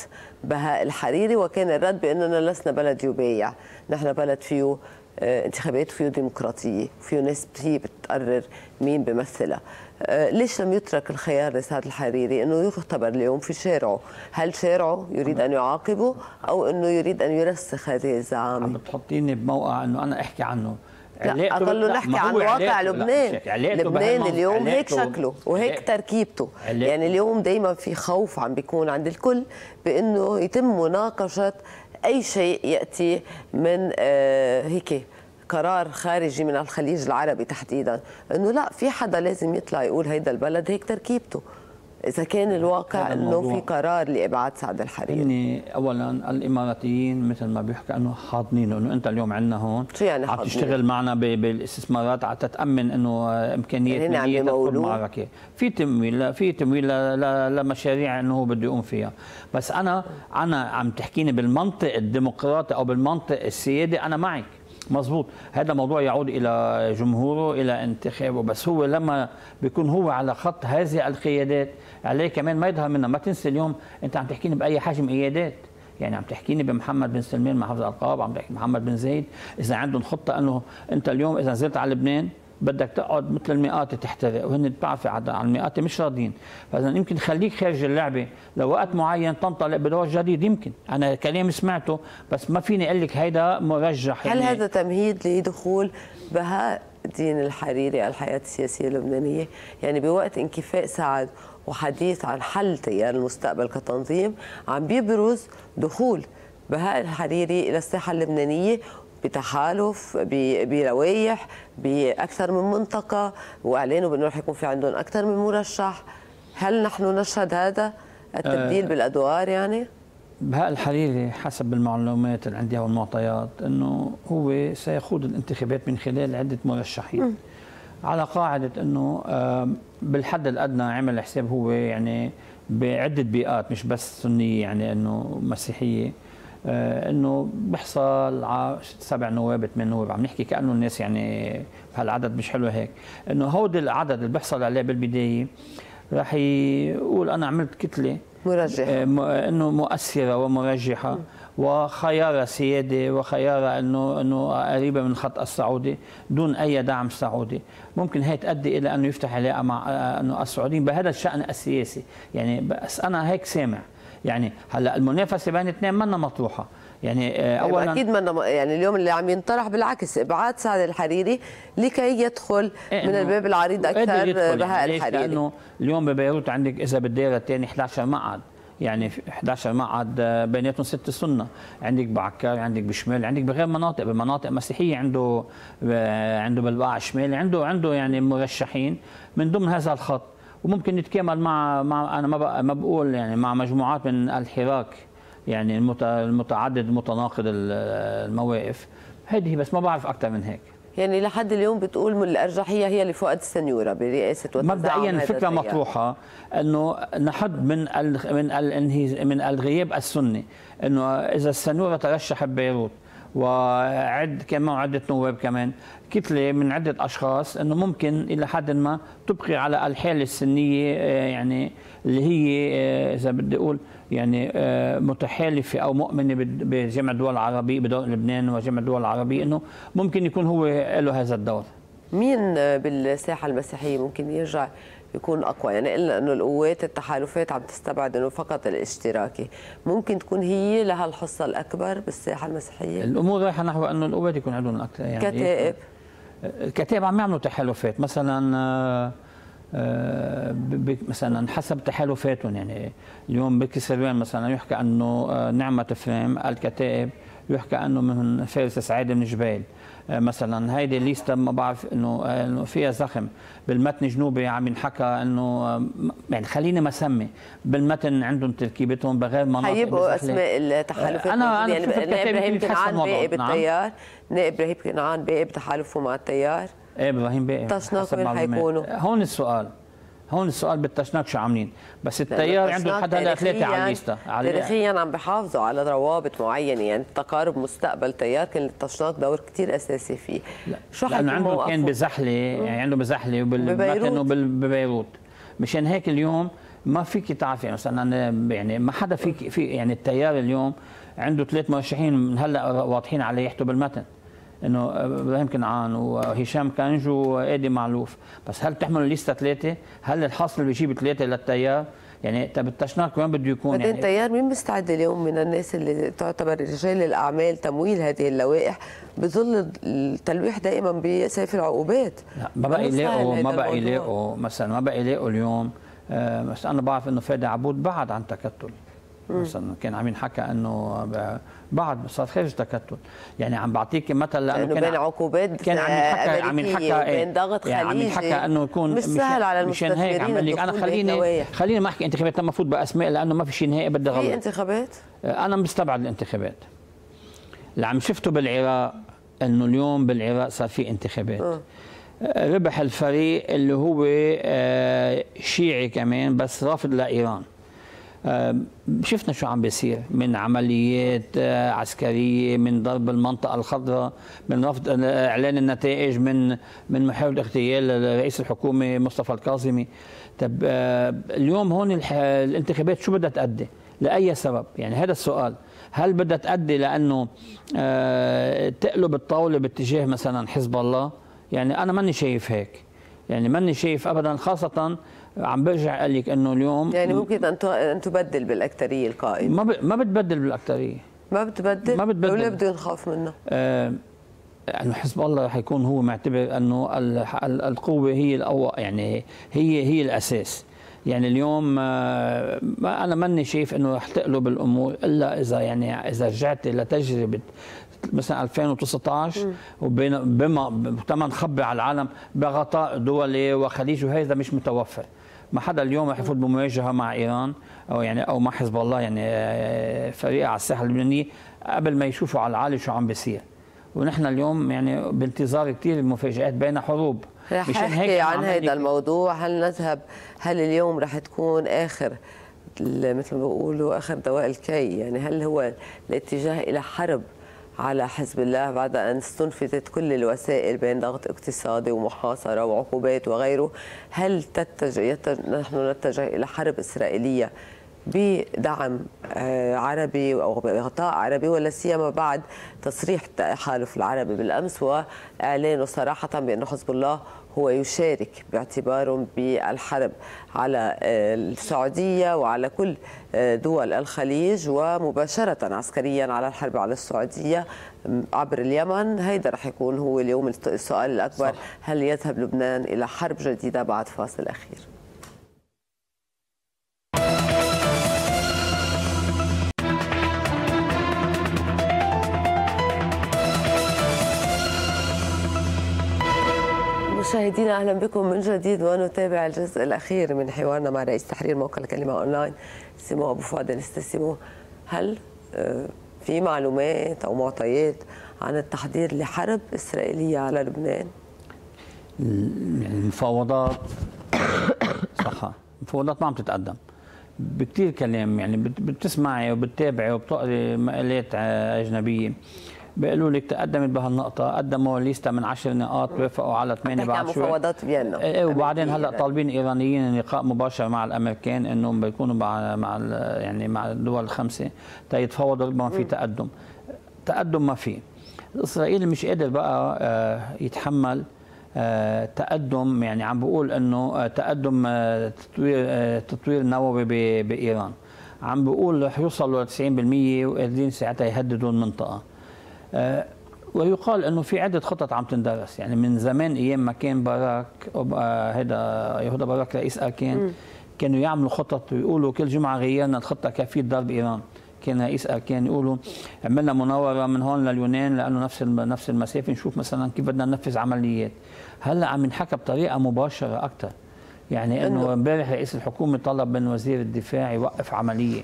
بهاء الحريري وكان الرد بأننا لسنا بلد يبايع. نحن بلد فيه آه، انتخابات فيه ديمقراطية فيه ناس هي بتقرر مين بمثلها. آه، ليش لم يترك الخيار لسعد الحريري؟ إنه يختبر اليوم في شارعه. هل شارعه يريد أن يعاقبه أو إنه يريد أن يرسخ هذه الزعامة؟ عم بتحطيني بموقع إنه أنا أحكي عنه. لا أقل نحكي عن واقع لبنان. لبنان اليوم هيك شكله وهيك تركيبته. يعني اليوم دائما في خوف عم بيكون عند الكل بأنه يتم مناقشة أي شيء يأتي من آه هيك قرار خارجي من الخليج العربي تحديدا. إنه لا في حدا لازم يطلع يقول هيدا البلد هيك تركيبته. إذا كان الواقع إنه في قرار لإبعاد سعد الحريري. يعني اولا الإماراتيين مثل ما بيحكي أنه حاضنينه إنه أنت اليوم عندنا هون شو يعني عم تشتغل معنا بالاستثمارات على تتأمن إنه إمكانية يعني تدخل معركة. في تمويل في تمويل لمشاريع إنه هو بده يقوم فيها. بس أنا أنا عم تحكيني بالمنطق الديمقراطي أو بالمنطق السيادي أنا معك. مظبوط هذا موضوع يعود إلى جمهوره إلى انتخابه. بس هو لما بيكون هو على خط هذه القيادات عليه كمان ما يظهر منها ما تنسى اليوم أنت عم تحكيني بأي حجم قيادات يعني عم تحكيني بمحمد بن سلمان محافظ الالقاب عم تحكي محمد بن زيد. إذا عندهم خطة انه أنت اليوم إذا نزلت على لبنان بدك تقعد مثل المئات تحترق وهن بتعرفي على المئات مش راضيين. فإذا يمكن خليك خارج اللعبة. لوقت معين تنطلق بدور جديد يمكن. أنا كلام سمعته بس ما فيني أقول لك هيدا مرجح. هل يعني هذا تمهيد لدخول بهاء الدين الحريري الحياة السياسية اللبنانية؟ يعني بوقت انكفاء سعد وحديث عن حل تيار المستقبل كتنظيم عم بيبرز دخول بهاء الحريري إلى الساحة اللبنانية بتحالف بروايح بأكثر من منطقة واعلنوا بأنه رح يكون في عندهم أكثر من مرشح هل نحن نشهد هذا التبديل أه بالأدوار يعني؟ بهاء الحريري حسب المعلومات اللي عندي والمعطيات إنه هو سيخوض الانتخابات من خلال عدة مرشحين. على قاعدة إنه بالحد الأدنى عمل حساب هو يعني بعدة بيئات مش بس سنية يعني إنه مسيحية. آه، إنه بيحصل على سبع نواب ثمان نواب عم نحكي كأنه الناس يعني هالعدد مش حلو هيك. إنه هودي العدد اللي بيحصل عليه بالبداية راح يقول أنا عملت كتلة مرجحة. آه إنه مؤثرة ومرجحة. وخيارة سيادة وخيارة أنه أنه قريبة من الخط السعودي دون أي دعم سعودي. ممكن هي تؤدي إلى أنه يفتح علاقة مع أنه السعوديين بهذا الشأن السياسي. يعني بس أنا هيك سامع. يعني هلأ المنافسة بين الاثنين منا مطروحة. يعني آه، أيوة، اولا أكيد منا يعني اليوم اللي عم ينطرح بالعكس إبعاد سعد الحريري لكي يدخل إيه من الباب العريض أكثر بهاء يعني الحريري. لأنه اليوم ببيروت عندك إذا بالدائره الثانية 11 مقعد يعني 11 مقعد آه، بيناتهم ست سنة. عندك بعكار عندك بشمال عندك بغير مناطق بمناطق مسيحية عنده آه، عنده بالبقاع الشمالي عنده عنده يعني مرشحين من ضمن هذا الخط. وممكن نتكامل مع مع أنا ما ما بقول يعني مع مجموعات من الحراك يعني المتعدد المتناقض المواقف. هذه بس ما بعرف أكثر من هيك. يعني لحد اليوم بتقول الأرجحية هي لفؤاد السنيورة برئاسة مبدئيا الفكرة مطروحة إنه نحد من من من الغياب السني إنه إذا السنيورة ترشح ببيروت وعد كمان عدة نواب كمان. كتلة من عدة أشخاص أنه ممكن إلى حد ما تبقي على الحالة السنية آه، يعني اللي هي آه، إذا بدي أقول يعني آه، متحالفة أو مؤمنة بجمع الدول العربية بدول لبنان وجمع الدول العربية أنه ممكن يكون هو له هذا الدور. مين بالساحة المسيحية ممكن يرجع يكون أقوى. يعني قلنا أنه القوات التحالفات عم تستبعد إنه فقط الاشتراكي ممكن تكون هي لها الحصة الأكبر بالساحة المسيحية. الأمور رايحة نحو أنه القوات يكون عندهم أكثر يعني كتائب. الكتائب عم يعملوا تحالفات. مثلا آه، آه، مثلا حسب تحالفاتهم. يعني اليوم بكسروان مثلا يحكى أنه آه، نعمة فريم الكتائب يحكى أنه من فارس سعيد من جبال آه، مثلا. هيدي الليستا ما بعرف إنه إنه فيها زخم. بالمتن جنوبي عم ينحكى إنه يعني خليني ما اسمي بالمتن عندهم تركيبتهم بغير مناطق حيبقوا أسماء التحالفات أنا أنا يعني نائب إبراهيم كنعان باقي بالتيار نائب إبراهيم كنعان باقي بتحالفه مع التيار إيه إبراهيم باقي الطشناق وين حيكونوا. هون السؤال. هون السؤال بالطشناق شو عاملين؟ بس التيار عنده حدا هلا ثلاثة على الليستا تاريخيا عم بحافظوا على روابط معينة يعني تقارب مستقبل تيار كان الطشناق دور كثير أساسي فيه. لا. شو لأنه عنده كان بزحلة يعني عنده بزحلة وبالمكن وببيروت مشان هيك اليوم ما فيك تعرفي مثلا يعني ما حدا فيك في يعني التيار اليوم عنده ثلاث مرشحين من هلأ واضحين عليه يحتوا بالمتن. إنه إبراهيم كنعان وهشام كنج وادي معلوف. بس هل تحمل الليسته ثلاثة؟ هل الحاصل بيجيب ثلاثة للتيار؟ يعني طب التشناك وين بده يكون؟ يعني التيار مين مستعد اليوم من الناس اللي تعتبر رجال الأعمال تمويل هذه اللوائح؟ بظل التلويح دائما بسيف العقوبات. ما بقى يلاقوا ما بقى يلاقوا مثلا ما بقى يلاقوا اليوم آه بس أنا بعرف إنه فادي عبود بعد عن تكتل. مثلا كان عم ينحكى إنه بعد صار خارج تكتل. يعني عم بعطيك مثل لأنه كان بين عقوبات كان عم ينحكى عم ينحكى إيه بين ضغط يعني عم ينحكى إنه يكون مش سهل على المستثمرين مشان هيك عم لك أنا خليني خليني ما أحكي انتخابات افوت بأسماء لأنه ما في شيء نهائي بدي غلط في انتخابات؟ أنا مستبعد الانتخابات. اللي عم شفته بالعراق إنه اليوم بالعراق صار في انتخابات. آه. ربح الفريق اللي هو آه، شيعي كمان بس رافض لإيران. شفنا شو عم بيصير من عمليات آه، عسكرية من ضرب المنطقة الخضراء من رفض إعلان النتائج من من محاوله اغتيال رئيس الحكومة مصطفى الكاظمي طب آه، اليوم هون الانتخابات شو بدها تأدي؟ لأي سبب؟ يعني هذا السؤال. هل بدها تأدي لأنه آه، تقلب الطاولة باتجاه مثلا حزب الله؟ يعني أنا ماني شايف هيك. يعني ماني شايف ابدا خاصة عم برجع أقول لك إنه اليوم يعني ممكن أن أن تبدل بالاكثريه القائمة. ما ما بتبدل بالاكثريه ما بتبدل؟ ما بتبدل. ولا بده نخاف منه. آه انه حزب الله حيكون هو معتبر إنه القوة هي الأو يعني هي هي الأساس. يعني اليوم آه، ما أنا ماني شايف إنه رح تقلب الأمور إلا إذا يعني إذا رجعت لتجربة مثلا 2019 وبين بما تم نخبي على العالم بغطاء دولي وخليجي وهذا مش متوفر. ما حدا اليوم رح يفوت بمواجهة مع إيران أو يعني أو مع حزب الله يعني آه، فريق على الساحة اللبنانية قبل ما يشوفوا على العالي شو عم بيصير. ونحن اليوم يعني بانتظار كثير المفاجآت بين حروب. رح أحكي عن هذا الموضوع. هل نذهب هل اليوم رح تكون آخر مثل ما بيقولوا آخر دواء الكي؟ يعني هل هو الاتجاه إلى حرب على حزب الله بعد أن استنفذت كل الوسائل بين ضغط اقتصادي ومحاصرة وعقوبات وغيره. هل تتجه يتجه نحن نتجه إلى حرب إسرائيلية بدعم آه، عربي أو بغطاء عربي ولا سيما بعد تصريح التحالف العربي بالأمس وإعلانه صراحة بأن حزب الله هو يشارك باعتباره بالحرب على آه، السعودية وعلى كل آه، دول الخليج ومباشرة عسكريا على الحرب على السعودية عبر اليمن. هيدا رح يكون هو اليوم السؤال الأكبر. صح. هل يذهب لبنان إلى حرب جديدة بعد فاصل أخير؟ مشاهدينا أهلا بكم من جديد ونتابع الجزء الأخير من حوارنا مع رئيس تحرير موقع الكلمة أونلاين. سيمو أبو فؤاد الاستسيمو هل آه، في معلومات أو معطيات عن التحضير لحرب إسرائيلية على لبنان؟ المفاوضات صح المفاوضات ما عم تتقدم. بكثير كلام يعني بتسمعي وبتتابعي وبتقري مقالات أجنبية. بيقولوا لك تقدمت بهالنقطة قدموا ليستا من 10 نقاط وافقوا على 8 بعد شوي. مفاوضات فيينا. إيه وبعدين هلأ طالبين إيرانيين لقاء مباشر مع الأمريكان إنهم بيكونوا مع مع يعني مع الدول الخمسة. تيتفاوضوا ربما في تقدم. تقدم ما في. الاسرائيلي مش قادر بقى آه، يتحمل آه، تقدم. يعني عم بقول إنه آه، تقدم تطوير تطوير نووي بإيران. عم بقول رح يوصلوا ل 90% وقادرين ساعتها يهددوا المنطقة. ويقال إنه في عدة خطط عم تندرس. يعني من زمان أيام ما كان باراك هذا يهودا باراك رئيس اركان كانوا يعملوا خطط ويقولوا كل جمعة غيرنا الخطه كيفيه ضرب إيران. كان رئيس اركان يقولوا عملنا مناورة من هون لليونان لأنه نفس نفس المسافة نشوف مثلا كيف بدنا ننفذ عمليات. هلأ عم ينحكى بطريقة مباشرة أكثر يعني إنه امبارح رئيس الحكومة طلب من وزير الدفاع يوقف عملية.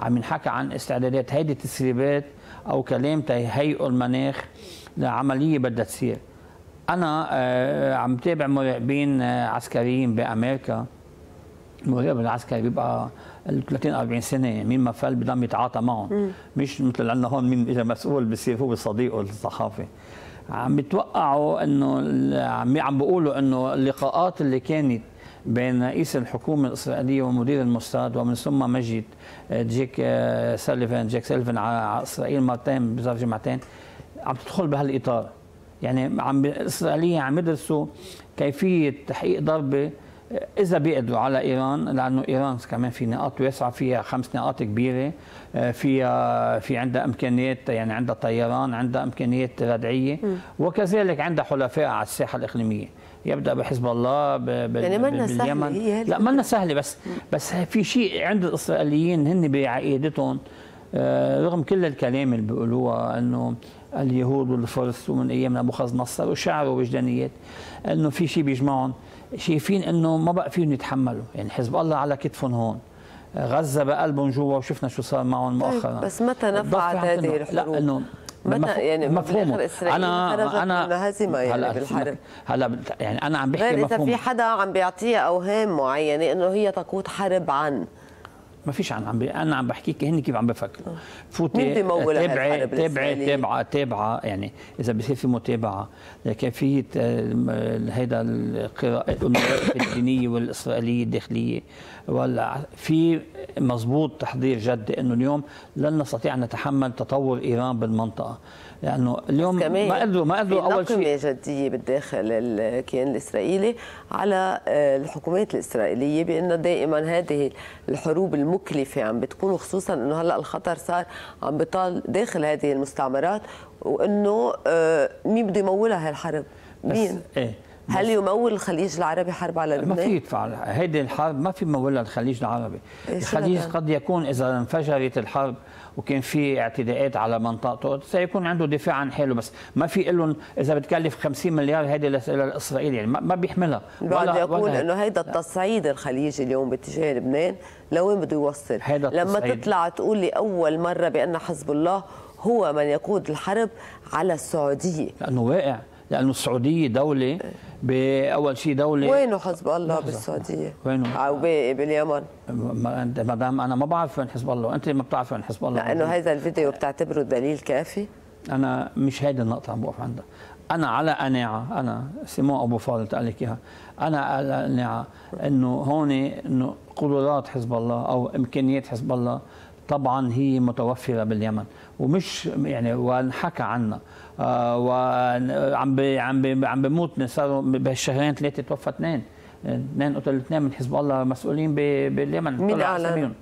عم ينحكى عن استعدادات. هيدي تسريبات أو كلام تهيئوا المناخ لعملية بدها تصير. أنا آه، عم تابع مراقبين آه، عسكريين بأمريكا. المراقب العسكري بيبقى 30 40 سنة مين ما فل بضل يتعاطى معهم. مش مثل عندنا هون مين اجى مسؤول بصير هو صديقه الصحافي عم بيتوقعوا إنه عم عم بيقولوا إنه اللقاءات اللي كانت بين رئيس الحكومة الإسرائيلية ومدير الموساد ومن ثم مجد آه، جيك آه، ساليفان جيك ساليفان على إسرائيل مرتين بظرف جمعتين. عم تدخل بهالإطار. يعني عم الاسرائيليين عم يدرسوا كيفية تحقيق ضربة إذا بيقدروا على إيران لأنه إيران كمان في نقاط واسعة فيها خمس نقاط كبيرة آه، فيها في عندها إمكانيات يعني عندها طيران عندها إمكانيات ردعية وكذلك عندها حلفاء على الساحة الإقليمية. يبدأ بحزب الله ب ب يعني منا سهله هي لا منا سهله بس بس في شيء عند الإسرائيليين هن بعقيدتهم آه، رغم كل الكلام اللي بيقولوها إنه اليهود والفرس ومن أيام نبوخذ نصر وشعر ووجدانيات إنه في شيء بيجمعهم شايفين إنه ما بقى فيهم يتحملوا. يعني حزب الله على كتفهم هون. غزة بقلبهم جوا وشفنا شو صار معهم طيب، مؤخرا. بس متى نفعت هذه الحروب؟ لا إنه متى يعني مفهوم أنا أنا هزيمة يعني بالحرب. هلا يعني أنا عم بحكي مفهوم إذا في حدا عم بيعطيها أوهام معينة إنه هي تقود حرب عن ما فيش عن عم بي... أنا عم بحكيك هن كيف عم بفكروا فوتي تابعي تابعي تابعة تابعة يعني إذا بصير في متابعة لكيفيه هيدا القراءات الدينية والإسرائيلية الداخلية. ولا في مضبوط تحضير جد إنه اليوم لن نستطيع أن نتحمل تطور إيران بالمنطقة. لأنه اليوم ما قدروا ما قدروا أول شيء جدية بالداخل الكيان الإسرائيلي على آه، الحكومات الإسرائيلية بأنه دائما هذه الحروب المكلفة عم بتكون خصوصا إنه هلأ الخطر صار عم بيطال داخل هذه المستعمرات وإنه آه، مين بده يمولها هالحرب؟ مين؟ إيه هل يمول الخليج العربي حرب على لبنان؟ ما في يدفع هيدي الحرب ما في يمولها الخليج العربي الخليج قد يكون إذا انفجرت الحرب وكان في اعتداءات على منطقته. سيكون عنده دفاع عن حاله بس. ما في لهم إذا بتكلف 50 مليار هيدي لاسرائيل يعني ما بيحملها. ولا يقول إنه هيدا التصعيد الخليجي اليوم باتجاه لبنان لوين بده يوصل؟ لما تطلع تقول لي أول مرة بأن حزب الله هو من يقود الحرب على السعودية. لأنه واقع. لأنه السعودية دولة باول شيء دولة وينه حزب الله بالسعودية؟ وينه؟ أو باليمن؟ ما دام أنا ما بعرف وين حزب الله وانت ما بتعرف وين حزب الله لأنه هذا الفيديو بتعتبره دليل كافي؟ أنا مش هيدي النقطة عم بوقف عندها أنا على قناعة أنا سيمون أبو فاضل قال لك إياها أنا على قناعة إنه هون إنه قدرات حزب الله أو إمكانيات حزب الله طبعا هي متوفرة باليمن. ومش يعني وانحكى عنها. آه وعم بي عم بي عم بموت صاروا بهالشهرين ثلاثة توفى اثنين. اثنين قتل اثنين من حزب الله مسؤولين باليمن. مين اعلن؟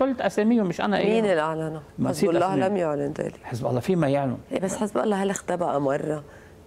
قلت أساميهم. مش أنا مين اللي اعلنوا؟ حزب الله لم يعلن ذلك. حزب الله فيما يعلن. إيه بس حزب الله هل اختبأ مرة؟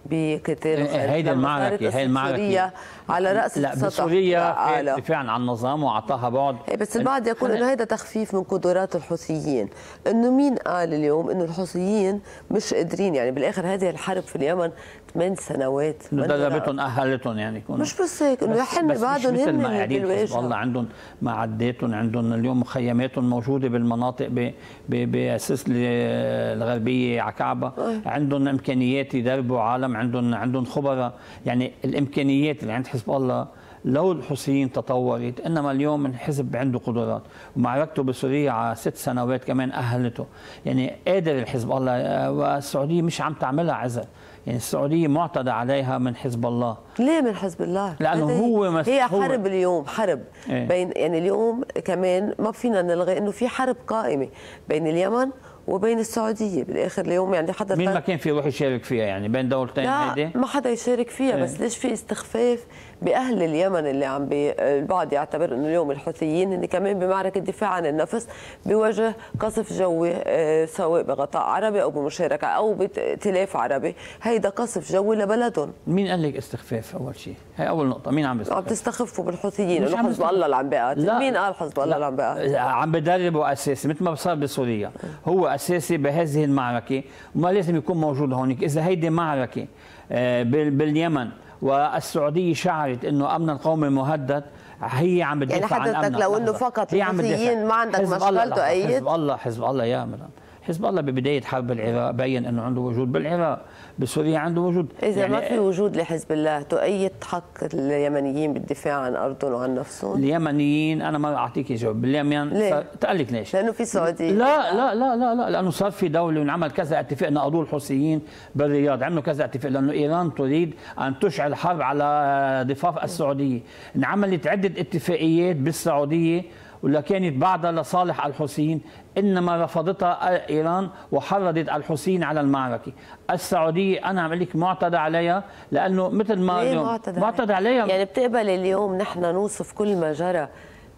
بقتال إيه، هيدي المعركة هي المعركة على رأس لا بسوريا دفاعا عن النظام واعطاها بعد. إيه، بس البعض يقول إنه هذا تخفيف من قدرات الحوثيين. إنه مين قال اليوم إنه الحوثيين مش قادرين؟ يعني بالآخر هذه الحرب في اليمن ثمان سنوات. دربتهم أهلتهم يعني. يكونوا مش بس هيك انه يحن بعدهم هن والله عندهم معداتهم عندهم اليوم مخيماتهم موجودة بالمناطق بأساس الغربية على كعبة. عندهم إمكانيات يدربوا عالم عندهم عندهم خبراء يعني الإمكانيات اللي عند حزب الله لو الحوثيين تطورت إنما اليوم الحزب عنده قدرات. ومعركته بسوريا على ست سنوات كمان أهلته. يعني قادر الحزب الله آه، والسعودية مش عم تعملها عزل. يعني السعودية معتدى عليها من حزب الله ليه من حزب الله؟ لأنه هو مس... هي حرب هو... اليوم حرب إيه؟ بين يعني اليوم كمان ما فينا نلغي إنه في حرب قائمة بين اليمن وبين السعودية بالآخر اليوم يعني حدا مين ما كان في يروح يشارك فيها يعني بين دولتين لا هيدي؟ ما حدا يشارك فيها إيه؟ بس ليش في استخفاف بأهل اليمن اللي عم بي البعض يعتبر إنه اليوم الحوثيين هن كمان بمعركة دفاع عن النفس بوجه قصف جوي آه، سواء بغطاء عربي أو بمشاركة أو بائتلاف عربي. هيدا قصف جوي لبلدهم. مين قال لك استخفاف أول شيء؟ هي أول نقطة مين عم بيستخفف عم تستخفوا بالحوثيين إنه حزب الله اللي عم بيقاتل. مين قال حزب الله اللي عم بيقاتل؟ عم بدربوا أساسي مثل ما صار بسوريا. هو أساسي بهذه المعركة وما لازم يكون موجود هونيك. إذا هيدي معركة آه، باليمن والسعوديه شعرت إنه أمن القومي مهدد هي عم بتدافع يعني حضرتك لو إنه فقط الحوثيين ما عندك مشكله تؤيد حزب الله حزب الله يا مدام حزب الله ببداية حرب العراق بين أنه عنده وجود بالعراق بسوريا عنده وجود. إذا يعني ما في وجود لحزب الله تؤيد حق اليمنيين بالدفاع عن ارضهم وعن نفسهم؟ اليمنيين أنا ما أعطيك جواب. باليمن ليه؟ تقول لك ليش؟ لأنه في سعودية. لا لا لا لا لا لأنه صار في دولة وانعمل كذا اتفاق نقضوا الحوثيين بالرياض. عملوا كذا اتفاق لأنه إيران تريد أن تشعل حرب على ضفاف السعودية. انعملت عدة اتفاقيات بالسعودية ولا كانت بعدها لصالح الحوثيين إنما رفضتها إيران وحرضت الحوثيين على المعركة. السعودية أنا عم لك معتدى عليها لأنه مثل ما اليوم معتدى, معتدى عليها. يعني بتقبل اليوم نحن نوصف كل ما جرى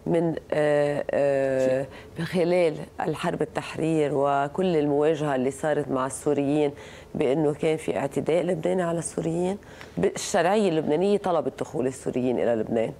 من آه، آه، بخلال الحرب التحرير وكل المواجهة اللي صارت مع السوريين بأنه كان في اعتداء لبناني على السوريين. الشرعيه اللبنانية طلبت دخول السوريين إلى لبنان.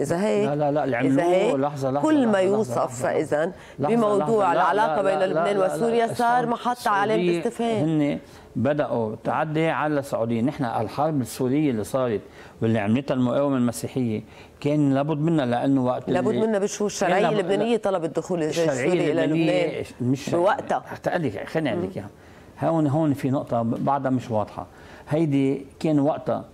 إذا هيك؟ لا لا لا اللي عملوه لحظة لحظة كل ما يوصف فاذا بموضوع العلاقة بين لبنان وسوريا صار محط علامه استفهام. هن بدأوا تعدي على السعودية. نحن الحرب السورية اللي صارت واللي عملتها المقاومه المسيحية كان لابد منها لأنه وقت لابد منها بشو؟ الشرعية اللبنانية طلبت دخول الجيش السوري إلى لبنان مش بوقتها حتى أقول لك خليني أقول لك هون هون في نقطة بعدها مش واضحة. هيدي كان وقتها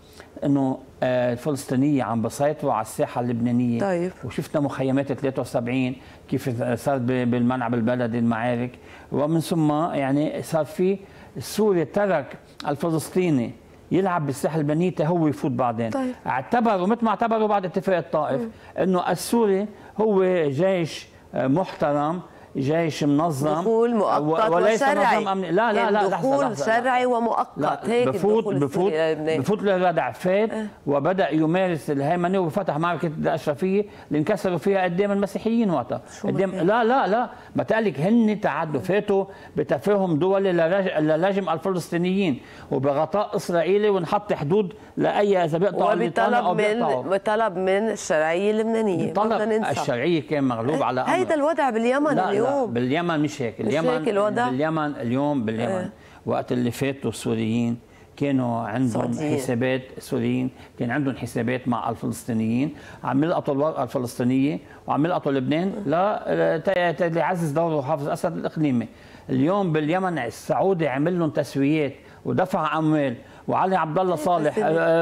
إنه آه، الفلسطينية عم بسيطروا على الساحة اللبنانية طيب. وشفنا مخيمات 73 كيف صارت بالمنعب البلدي المعارك ومن ثم يعني صار في سوريا ترك الفلسطيني يلعب بالساحة اللبنانية هو يفوت بعدين طيب. اعتبروا مثل ما اعتبروا بعد اتفاق الطائف إنه السوري هو جيش آه، محترم جيش منظم. دخول مؤقت وليس وشرعي أمني. لا لا لا دخول لحظة. شرعي ومؤقت. لا هيك بفوت بفوت بفوت للردع فات أه. وبدأ يمارس الهيمنة وفتح معركة الأشرفية اللي انكسروا فيها قدام المسيحيين وقتها. قدام لا لا لا. ما لك هن تعدوا فاتوا بتفاهم دولي للجم الفلسطينيين وبغطاء إسرائيلي ونحط حدود لأي إذا بيقطعوا وبطلب من بطلب من الشرعية اللبنانية. طلب الشرعية كان مغلوب على أمر هيدا الوضع باليمن لا اليوم باليمن مش هيك. اليمن مش هيك الوضع؟ باليمن اليوم باليمن. آه. وقت اللي فاتوا السوريين كانوا عندهم صديق. حسابات سوريين كان عندهم حسابات مع الفلسطينيين. عم يلقطوا الورقه الفلسطينية وعم يلقطوا لبنان لا ليعزز دوره حافظ أسد الاقليمي اليوم باليمن السعودي عمل لهم تسويات ودفع أموال. وعلي عبد الله صالح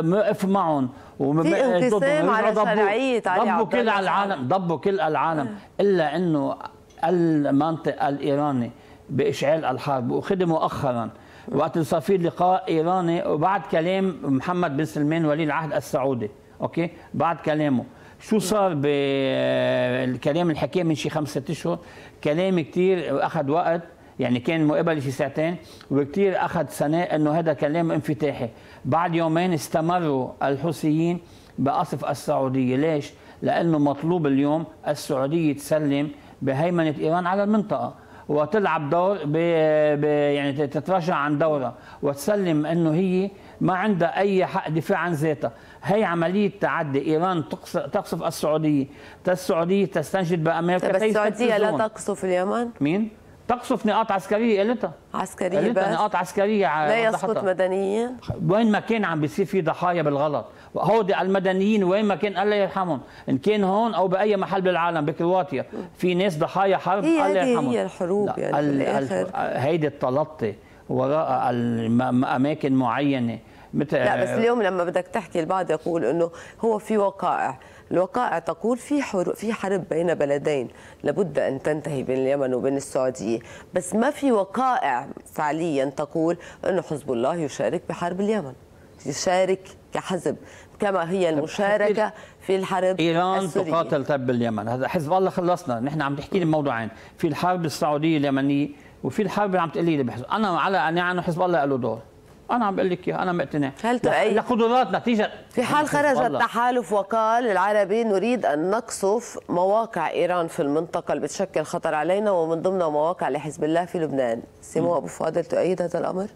وقف معهم. انقسام على شرعية علي ضبوا كل العالم ضبوا كل العالم. إلا إنه المنطق الإيراني بإشعال الحرب واخذ مؤخرا. وقت صار في لقاء إيراني وبعد كلام محمد بن سلمان ولي العهد السعودي أوكي؟ بعد كلامه. شو صار بالكلام الحكي من شي خمسة اشهر كلام كثير أخذ وقت يعني كان مقابله شي ساعتين وكثير أخذ سنة إنه هذا كلام انفتاحي. بعد يومين استمروا الحوثيين بقصف السعودية. ليش؟ لأنه مطلوب اليوم السعودية تسلم بهيمنة إيران على المنطقة وتلعب دور ب... ب... يعني تتراجع عن دورها وتسلم إنه هي ما عندها أي حق دفاع عن ذاتها. هي عملية تعدي. إيران تقصف السعودية. السعودية تستنجد بأمريكا. بس السعودية لا تقصف اليمن؟ مين؟ تقصف نقاط عسكرية قلتها. عسكرية قلتها نقاط عسكرية لا يسقط مدنيين وين ما كان عم بيصير في ضحايا بالغلط. هودي المدنيين وين ما كان الله يرحمهم. إن كان هون أو بأي محل بالعالم بكرواتيا في ناس ضحايا حرب الله يرحمهم هي الحروب يعني هيدي التلطي وراء أماكن معينة. مثل لا بس اليوم لما بدك تحكي البعض يقول إنه هو في وقائع. الوقائع تقول في حرب في حرب بين بلدين. لابد أن تنتهي بين اليمن وبين السعودية. بس ما في وقائع فعليا تقول إنه حزب الله يشارك بحرب اليمن. يشارك كحزب كما هي المشاركة في الحرب إيران السورية. تقاتل طب باليمن هذا حزب الله خلصنا. نحن عم تحكي لي موضوعين. في الحرب السعودية اليمنية وفي الحرب اللي عم تقولي لي بحزب. أنا على يعني حزب الله له دور. أنا عم بقول لك إياها. أنا مقتنع. هل تؤيد؟ لقدرات نتيجة. في حال خرج التحالف وقال العربي نريد أن نقصف مواقع إيران في المنطقة اللي بتشكل خطر علينا ومن ضمنها مواقع لحزب الله في لبنان. سمو أبو فاضل تؤيد هذا الأمر؟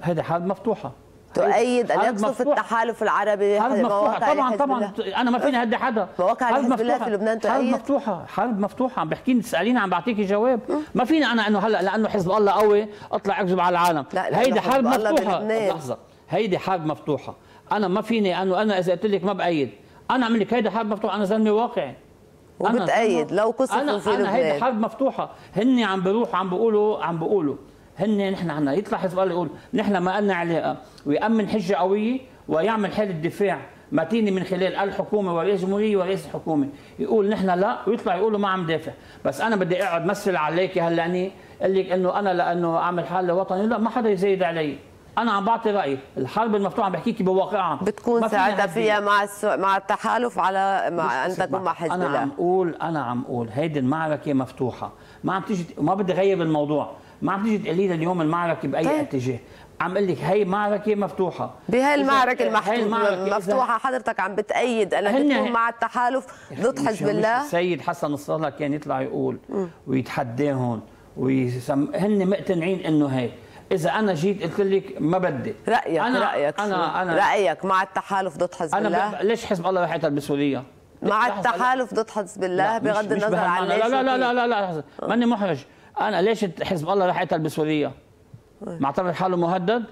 هذه حرب مفتوحة. تؤيد أن حرب يقصف. التحالف العربي حرب مواقع طبعا طبعا؟ أنا ما فيني اهدي حدا مواقع حرب مفتوحة. في لبنان حرب تؤيد؟ مفتوحة. حرب مفتوحة. عم بحكيني تسأليني عم بعطيكي جواب. ما فيني أنا إنه هلأ لأنه حزب الله قوي أطلع أكذب على العالم. هيدي حرب بلبنان. لحظة. هيدي حرب مفتوحة. أنا ما فيني إنه أنا إذا قلت لك ما بأيد. أنا عم لك هيدي حرب مفتوحة. أنا زلمة واقعي. وبتأيد. لو قصفوا في أنا هيدي لبنان. حرب مفتوحة. هن عم بيروحوا عم بيقولوا عم بيقولوا هن نحن عنا. يطلع حزب الله يقول نحن ما لنا علاقة ويأمن حجة قوية ويعمل حالة دفاع متينة من خلال الحكومة ورئيس الجمهورية ورئيس الحكومة يقول نحن لا. ويطلع يقولوا ما عم دافع. بس أنا بدي أقعد مثل عليك هلأني قال لك إنه أنا لأنه أعمل حالة وطني لا ما حدا يزايد علي. أنا عم بعطي رأيي. الحرب المفتوحة عم بحكيكي بواقعها. بتكون ساعتها. فيها مع السو... مع التحالف على مع ان تكون مع حزب أنا عم أقول أنا عم أقول هيدي المعركة مفتوحة. ما عم تيجي ما بدي غير الموضوع. ما عم تيجي تقولي لي اليوم المعركه باي طيب. اتجاه عم أقول لك هي معركه مفتوحه المعركة إذا- المفتوحة حضرتك عم بتأيد انك تكون مع التحالف ضد حزب الله السيد حسن الصلاة كان يطلع يقول ويتحداهم ويسم هن مقتنعين انه هيك اذا أنا جيت قلت لك ما بدي رأيك أنا رأيك أنا؟ أنا رأيك مع التحالف ضد حزب أنا الله ب... ليش حزب الله يقتل بسوريا مع التحالف ضد حزب الله لا، بغض النظر عن لا لا لا وكيف. لا لا لحظة. ماني محرج أنا ليش حزب الله رح يقتل بسوريا معتبر حاله مهدد؟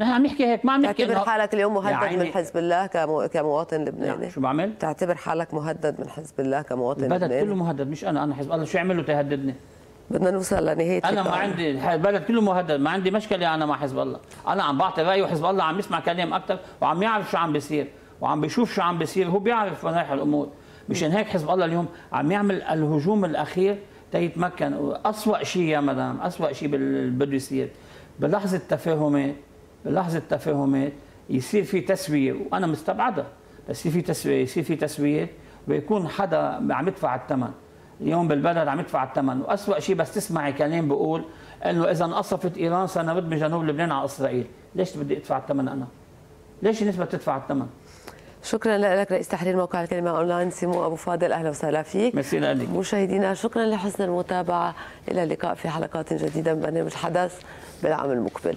نحن عم نحكي هيك ما عم نحكي تعتبر حالك اليوم مهدد عيني. من حزب الله كمو... كمواطن لبناني. لا، شو بعمل؟ تعتبر حالك مهدد من حزب الله كمواطن البلد لبناني. كله مهدد مش أنا أنا حزب الله. شو يعملوا تهددني؟ بدنا نوصل لنهاية أنا ما. عندي البلد كله مهدد. ما عندي مشكلة أنا مع حزب الله. أنا عم بعطي رايي وحزب الله عم يسمع كلام أكثر وعم يعرف شو عم بيصير وعم بيشوف شو عم بيصير. هو بيعرف وين رايح الأمور. مشان هيك حزب الله اليوم عم يعمل الهجوم الأخير تيتمكن. اسوء شيء يا مدام اسوء شيء بده يصير. بلحظة تفاهمات بلحظة تفاهمات يصير في تسوية وأنا مستبعدها. بس يصير في تسوية يصير في تسوية ويكون حدا عم يدفع الثمن اليوم بالبلد عم يدفع الثمن وأسوأ شيء بس تسمعي كلام بقول إنه إذا انقصفت إيران سنرد من جنوب لبنان على إسرائيل. ليش بدي أدفع الثمن أنا؟ ليش الناس بدها تدفع الثمن شكرا لك رئيس تحرير موقع الكلمة أونلاين سيمو أبو فاضل. أهلا وسهلا فيك. مشاهدينا شكرا لحسن المتابعة. إلى اللقاء في حلقات جديدة من برنامج حدث بالعام المقبل.